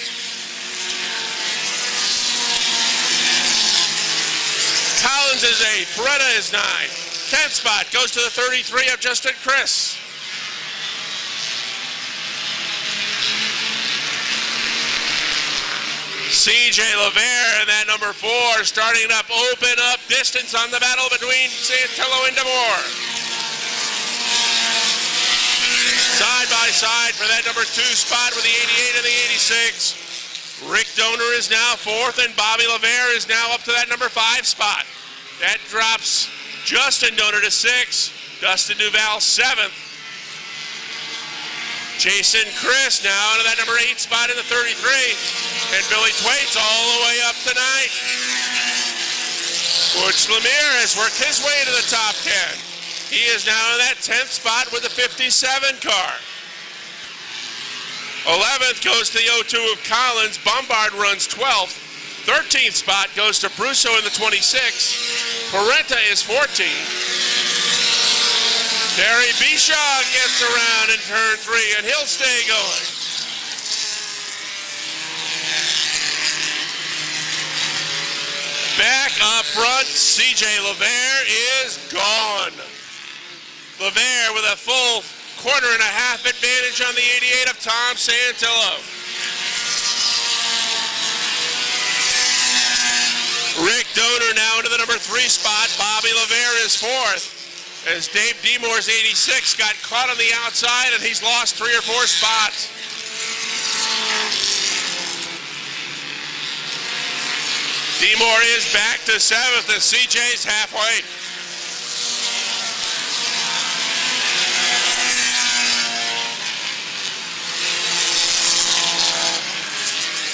Collins is eight. Beretta is nine. 10th spot goes to the 33 of Justin Chris. CJ LeVere and that number four starting up, open up distance on the battle between Santello and DeMore. Side by side for that number two spot with the 88 and the 86. Rick Donor is now fourth and Bobby LeVere is now up to that number five spot. That drops Justin Donor to six, Dustin Duval seventh. Jason Chris now into that number eight spot in the 33. And Billy Twaits all the way up tonight. Butch Lemire has worked his way to the top 10. He is now in that 10th spot with the 57 car. 11th goes to the 02 of Collins. Bombard runs 12th. 13th spot goes to Brusso in the 26. Parenta is 14. Terry Bishaw gets around in turn three, and he'll stay going. Back up front, CJ LeVere is gone. LeVere with a full quarter and a half advantage on the 88 of Tom Santillo. Rick Donor now into the number three spot. Bobby LeVere is fourth. As Dave Demore's 86 got caught on the outside and he's lost three or four spots. Demore is back to seventh as CJ's halfway.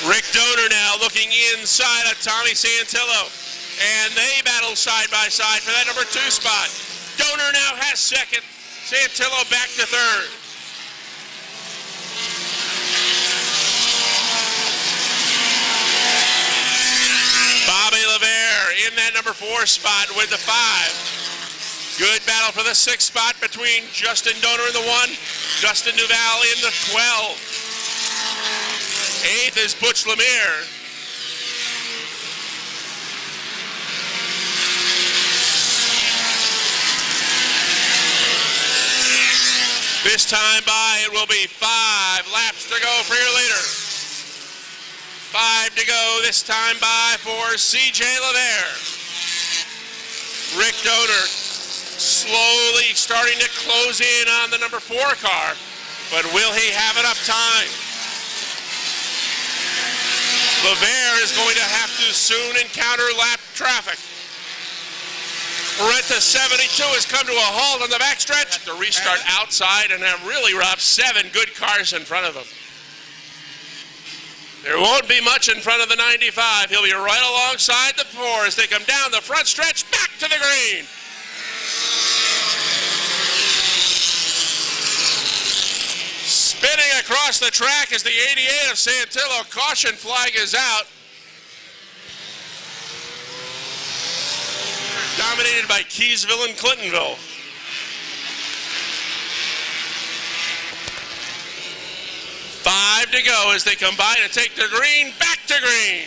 Rick Donor now looking inside of Tommy Santillo. And they battle side by side for that number two spot. Donor now has second. Santillo back to third. Bobby LeVere in that number four spot with the five. Good battle for the sixth spot between Justin Donor in the one, Justin Duval in the 12. Eighth is Butch Lemire. This time by, it will be five laps to go for your leader. Five to go this time by for CJ LeVere. Rick Donor slowly starting to close in on the number four car, but will he have enough time? LeVere is going to have to soon encounter lap traffic. Renta 72 has come to a halt on the backstretch. The restart outside and have really robbed seven good cars in front of them. There won't be much in front of the 95. He'll be right alongside the four as they come down the front stretch back to the green. Spinning across the track is the 88 of Santillo. Caution flag is out. Dominated by Keeseville and Clintonville. Five to go as they combine to take the green back to green.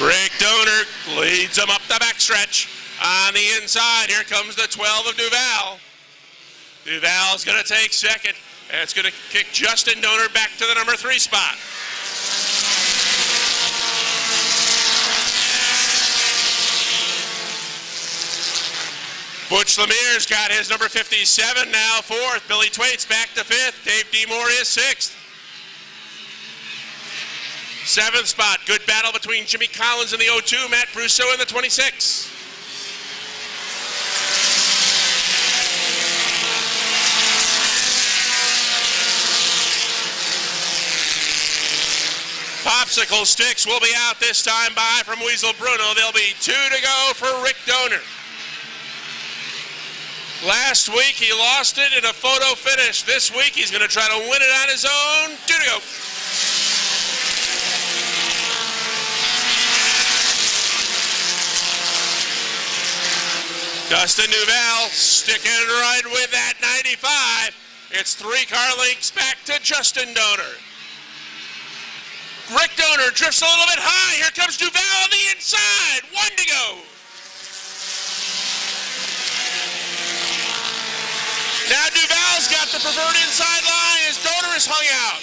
Rick Donor leads them up the backstretch. On the inside, here comes the 12 of Duval. Duval's going to take second, and it's going to kick Justin Donor back to the number three spot. Butch Lemire's got his number 57 now, fourth. Billy Twait's back to fifth. Dave Demore is sixth. Seventh spot, good battle between Jimmy Collins in the 02, Matt Brousseau in the 26. Popsicle sticks will be out this time by from Weasel Bruno. There'll be two to go for Rick Donor. Last week he lost it in a photo finish. This week he's going to try to win it on his own. Two to go. Dustin Duval sticking right with that 95. It's three car lengths back to Justin Donor. Rick Donor drifts a little bit high. Here comes Duval on the inside. One to go. Now Duval's got the preferred inside line as Donor is hung out.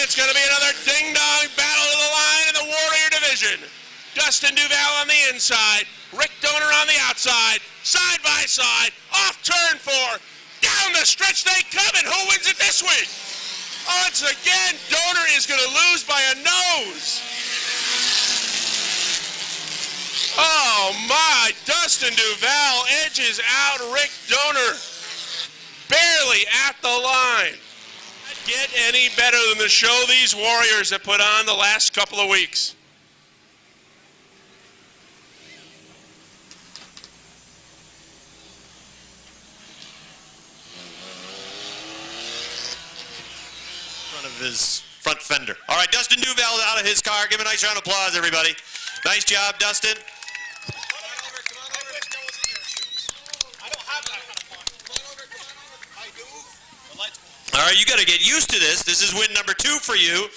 It's going to be another ding-dong battle of the line in the Warrior Division. Dustin Duval on the inside, Rick Donor on the outside, side by side, off turn four, down the stretch they come, and who wins it this week? Once again, Donor is going to lose by a nose. Oh my, Dustin Duval edges out Rick Donor barely at the line. Get any better than the show these Warriors have put on the last couple of weeks.
His front fender. All right, Dustin Duval out of his car. Give him a nice round of applause, everybody. Nice job, Dustin. All right, you got to get used to this. This is win number two for you.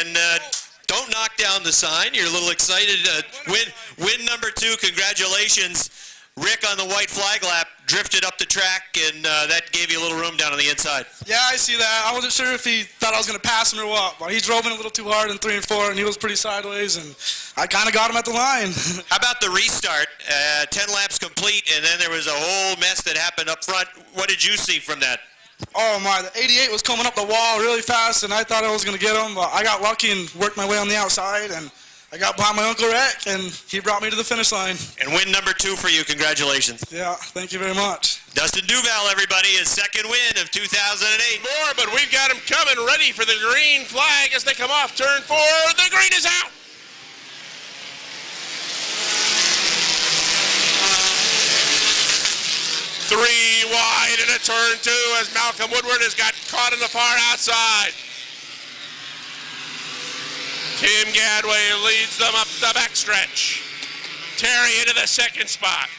And uh, don't knock down the sign. You're a little excited. Uh, win, win number two. Congratulations. Rick on the white flag lap drifted up the track, and uh, that gave you a little room down on the inside.
Yeah, I see that. I wasn't sure if he thought I was going to pass him or what, but he drove in a little too hard in three and four, and he was pretty sideways, and I kind of got him at the line. <laughs>
How about the restart? Uh, 10 laps complete, and then there was a whole mess that happened up front. What did you see from that?
oh my, the 88 was coming up the wall really fast, and I thought I was going to get him, but I got lucky and worked my way on the outside, and I got behind my Uncle Rick, and he brought me to the finish line.
And win number two for you. Congratulations.
Yeah, thank you very much.
Dustin Duval, everybody, his second win of 2008.
More, but we've got them coming ready for the green flag as they come off turn four. The green is out. Three wide in a turn two as Malcolm Woodward has got caught in the far outside. Tim Gadway leads them up the backstretch. Terry into the second spot.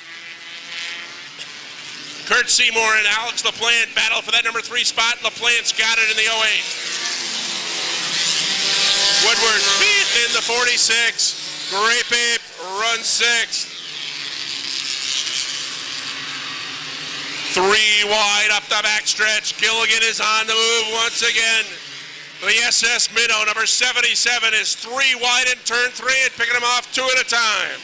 Kurt Seymour and Alex LaPlante battle for that number three spot. LaPlante's got it in the 08. Woodward fifth in the 46. Grape Ape runs sixth. Three wide up the backstretch. Gilligan is on the move once again. The SS Minnow, number 77, is three wide in turn three and picking them off two at a time.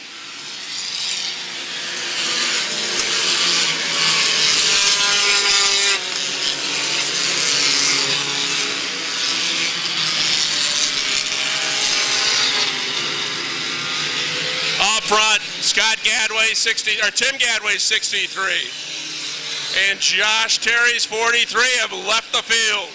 Up front, Scott Gadway, 60, or Tim Gadway, 63. And Josh Terry's 43 have left the field.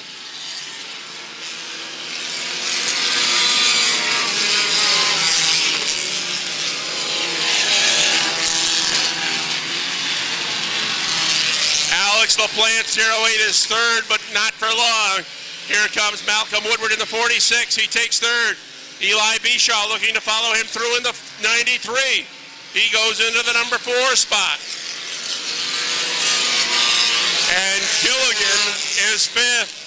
Alex LaPlante 08 is third, but not for long. Here comes Malcolm Woodward in the 46. He takes third. Eli Bishaw looking to follow him through in the 93. He goes into the number four spot. And Gilligan is fifth.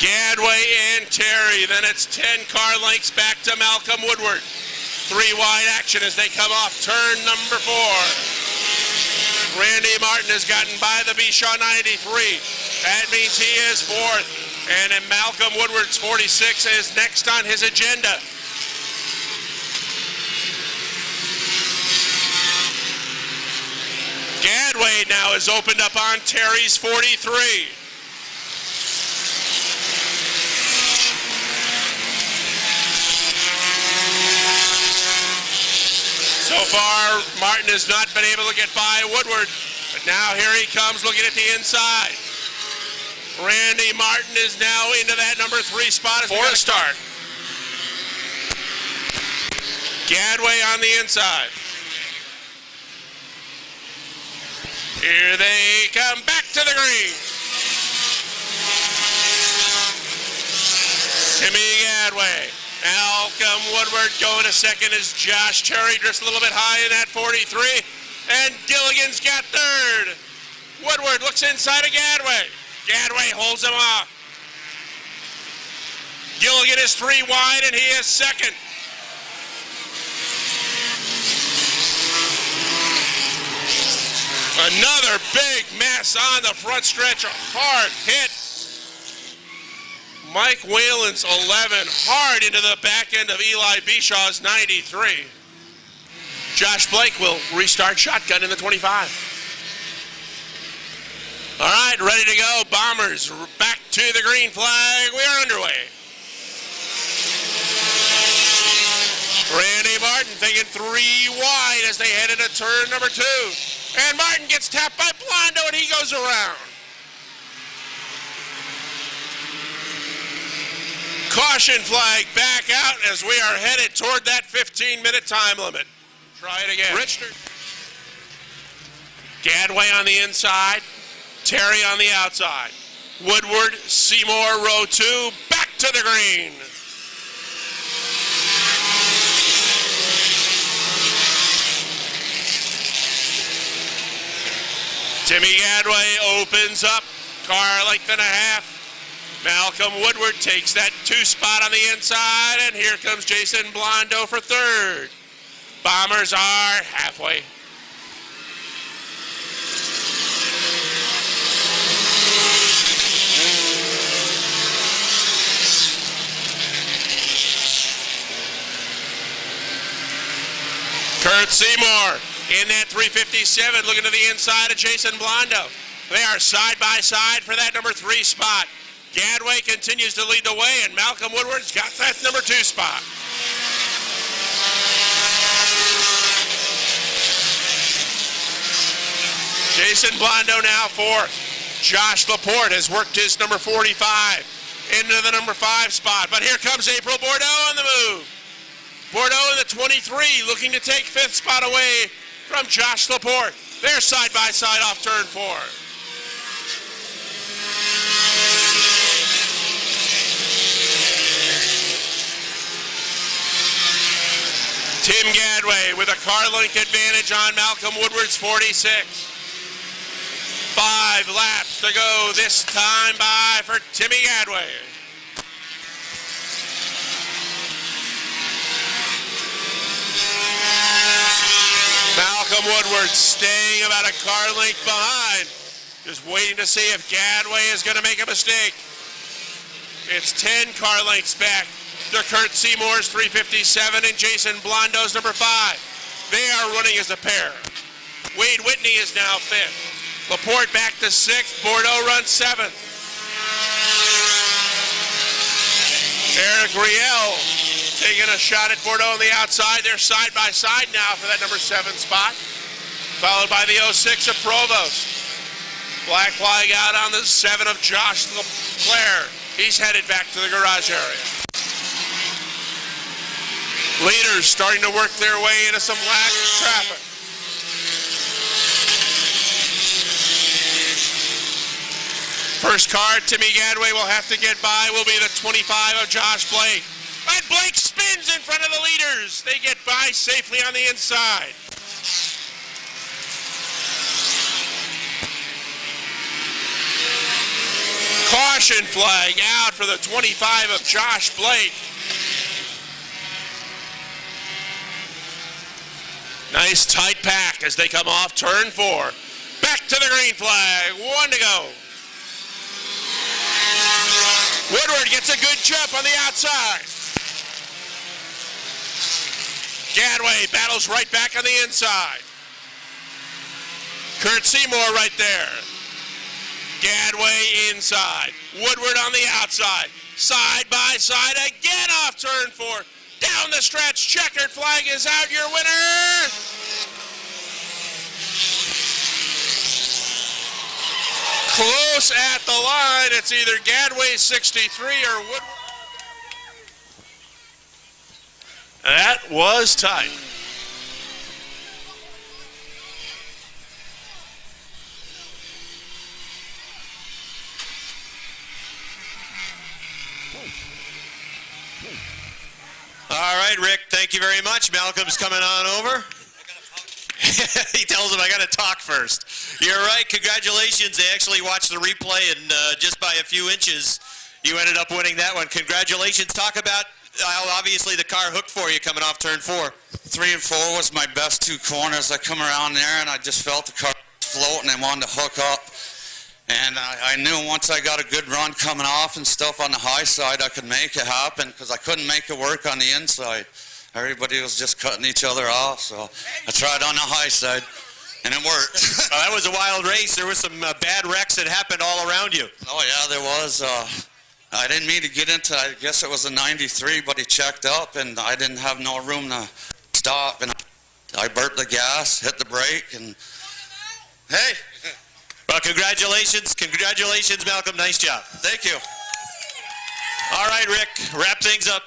Gadway and Terry. Then it's 10 car lengths back to Malcolm Woodward. Three wide action as they come off turn number four. Randy Martin has gotten by the Bishaw 93. That means he is fourth. And Malcolm Woodward's 46 is next on his agenda. Gadway now is opened up on Terry's 43. So far, Martin has not been able to get by Woodward, but now here he comes looking at the inside. Randy Martin is now into that number three spot for a start. Gadway on the inside. Here they come back to the green. Timmy Gadway. Malcolm Woodward going to second as Josh Terry drifts a little bit high in that 43. And Gilligan's got third. Woodward looks inside of Gadway. Gadway holds him off. Gilligan is three wide and he is second. Another big mess on the front stretch. A hard hit. Mike Whalen's 11 hard into the back end of Eli Bishaw's 93. Josh Blake will restart shotgun in the 25. All right, ready to go. Bombers back to the green flag. We are underway. Randy Martin thinking three wide as they head into turn number two. And Martin gets tapped by Blondo and he goes around. Caution flag back out as we are headed toward that 15 minute time limit. Try it again. Richard. Gadway on the inside, Terry on the outside. Woodward, Seymour, row two, back to the green. Timmy Gadway opens up, car length and a half. Malcolm Woodward takes that two spot on the inside, and here comes Jason Blondo for third. Bombers are halfway. Kurt Seymour in that 357 looking to the inside of Jason Blondo. They are side by side for that number three spot. Gadway continues to lead the way, and Malcolm Woodward's got that number two spot. Jason Blondo now fourth. Josh Laporte has worked his number 45 into the number five spot. But here comes April Bordeaux on the move. Bordeaux in the 23 looking to take fifth spot away from Josh Laporte. They're side by side off turn four. Tim Gadway with a car length advantage on Malcolm Woodward's 46. Five laps to go this time by for Timmy Gadway. Malcolm Woodward staying about a car length behind. Just waiting to see if Gadway is going to make a mistake. It's 10 car lengths back Kurt Seymour's 357 and Jason Blondo's number five. They are running as a pair. Wade Whitney is now fifth. Laporte back to sixth. Bordeaux runs seventh. Eric Riel taking a shot at Bordeaux on the outside. They're side by side now for that number seven spot. Followed by the 06 of Provost. Black flying out on the seven of Josh Leclerc. He's headed back to the garage area. Leaders starting to work their way into some lack of traffic. First car Timmy Gadway will have to get by will be the 25 of Josh Blake. And Blake spins in front of the leaders. They get by safely on the inside. Caution flag out for the 25 of Josh Blake. Nice tight pack as they come off turn four. Back to the green flag. One to go. Woodward gets a good jump on the outside. Gadway battles right back on the inside. Kurt Seymour right there. Gadway inside. Woodward on the outside. Side by side again off turn four. Down the stretch. Checkered flag is out. Your winner. Close at the line. It's either Gadway 63 or Woodward. That was tight.
All right, Rick, thank you very much. Malcolm's coming on over. <laughs> he tells him I got to talk first. You're right. Congratulations. They actually watched the replay, and uh, just by a few inches, you ended up winning that one. Congratulations. Talk about uh, obviously the car hooked for you coming off turn four.
Three and four was my best two corners. I come around there and I just felt the car float and I wanted to hook up. And I, I knew once I got a good run coming off and stuff on the high side, I could make it happen because I couldn't make it work on the inside. Everybody was just cutting each other off, so I tried on the high side, and it worked. <laughs>
That was a wild race. There was some uh, bad wrecks that happened all around you.
oh yeah, there was. Uh, I didn't mean to get into. I guess it was a '93, but he checked up, and I didn't have no room to stop, and I burped the gas, hit the brake, and hey, <laughs>
Well, congratulations. Congratulations, Malcolm. Nice job.
thank you.
All right, Rick, wrap things up.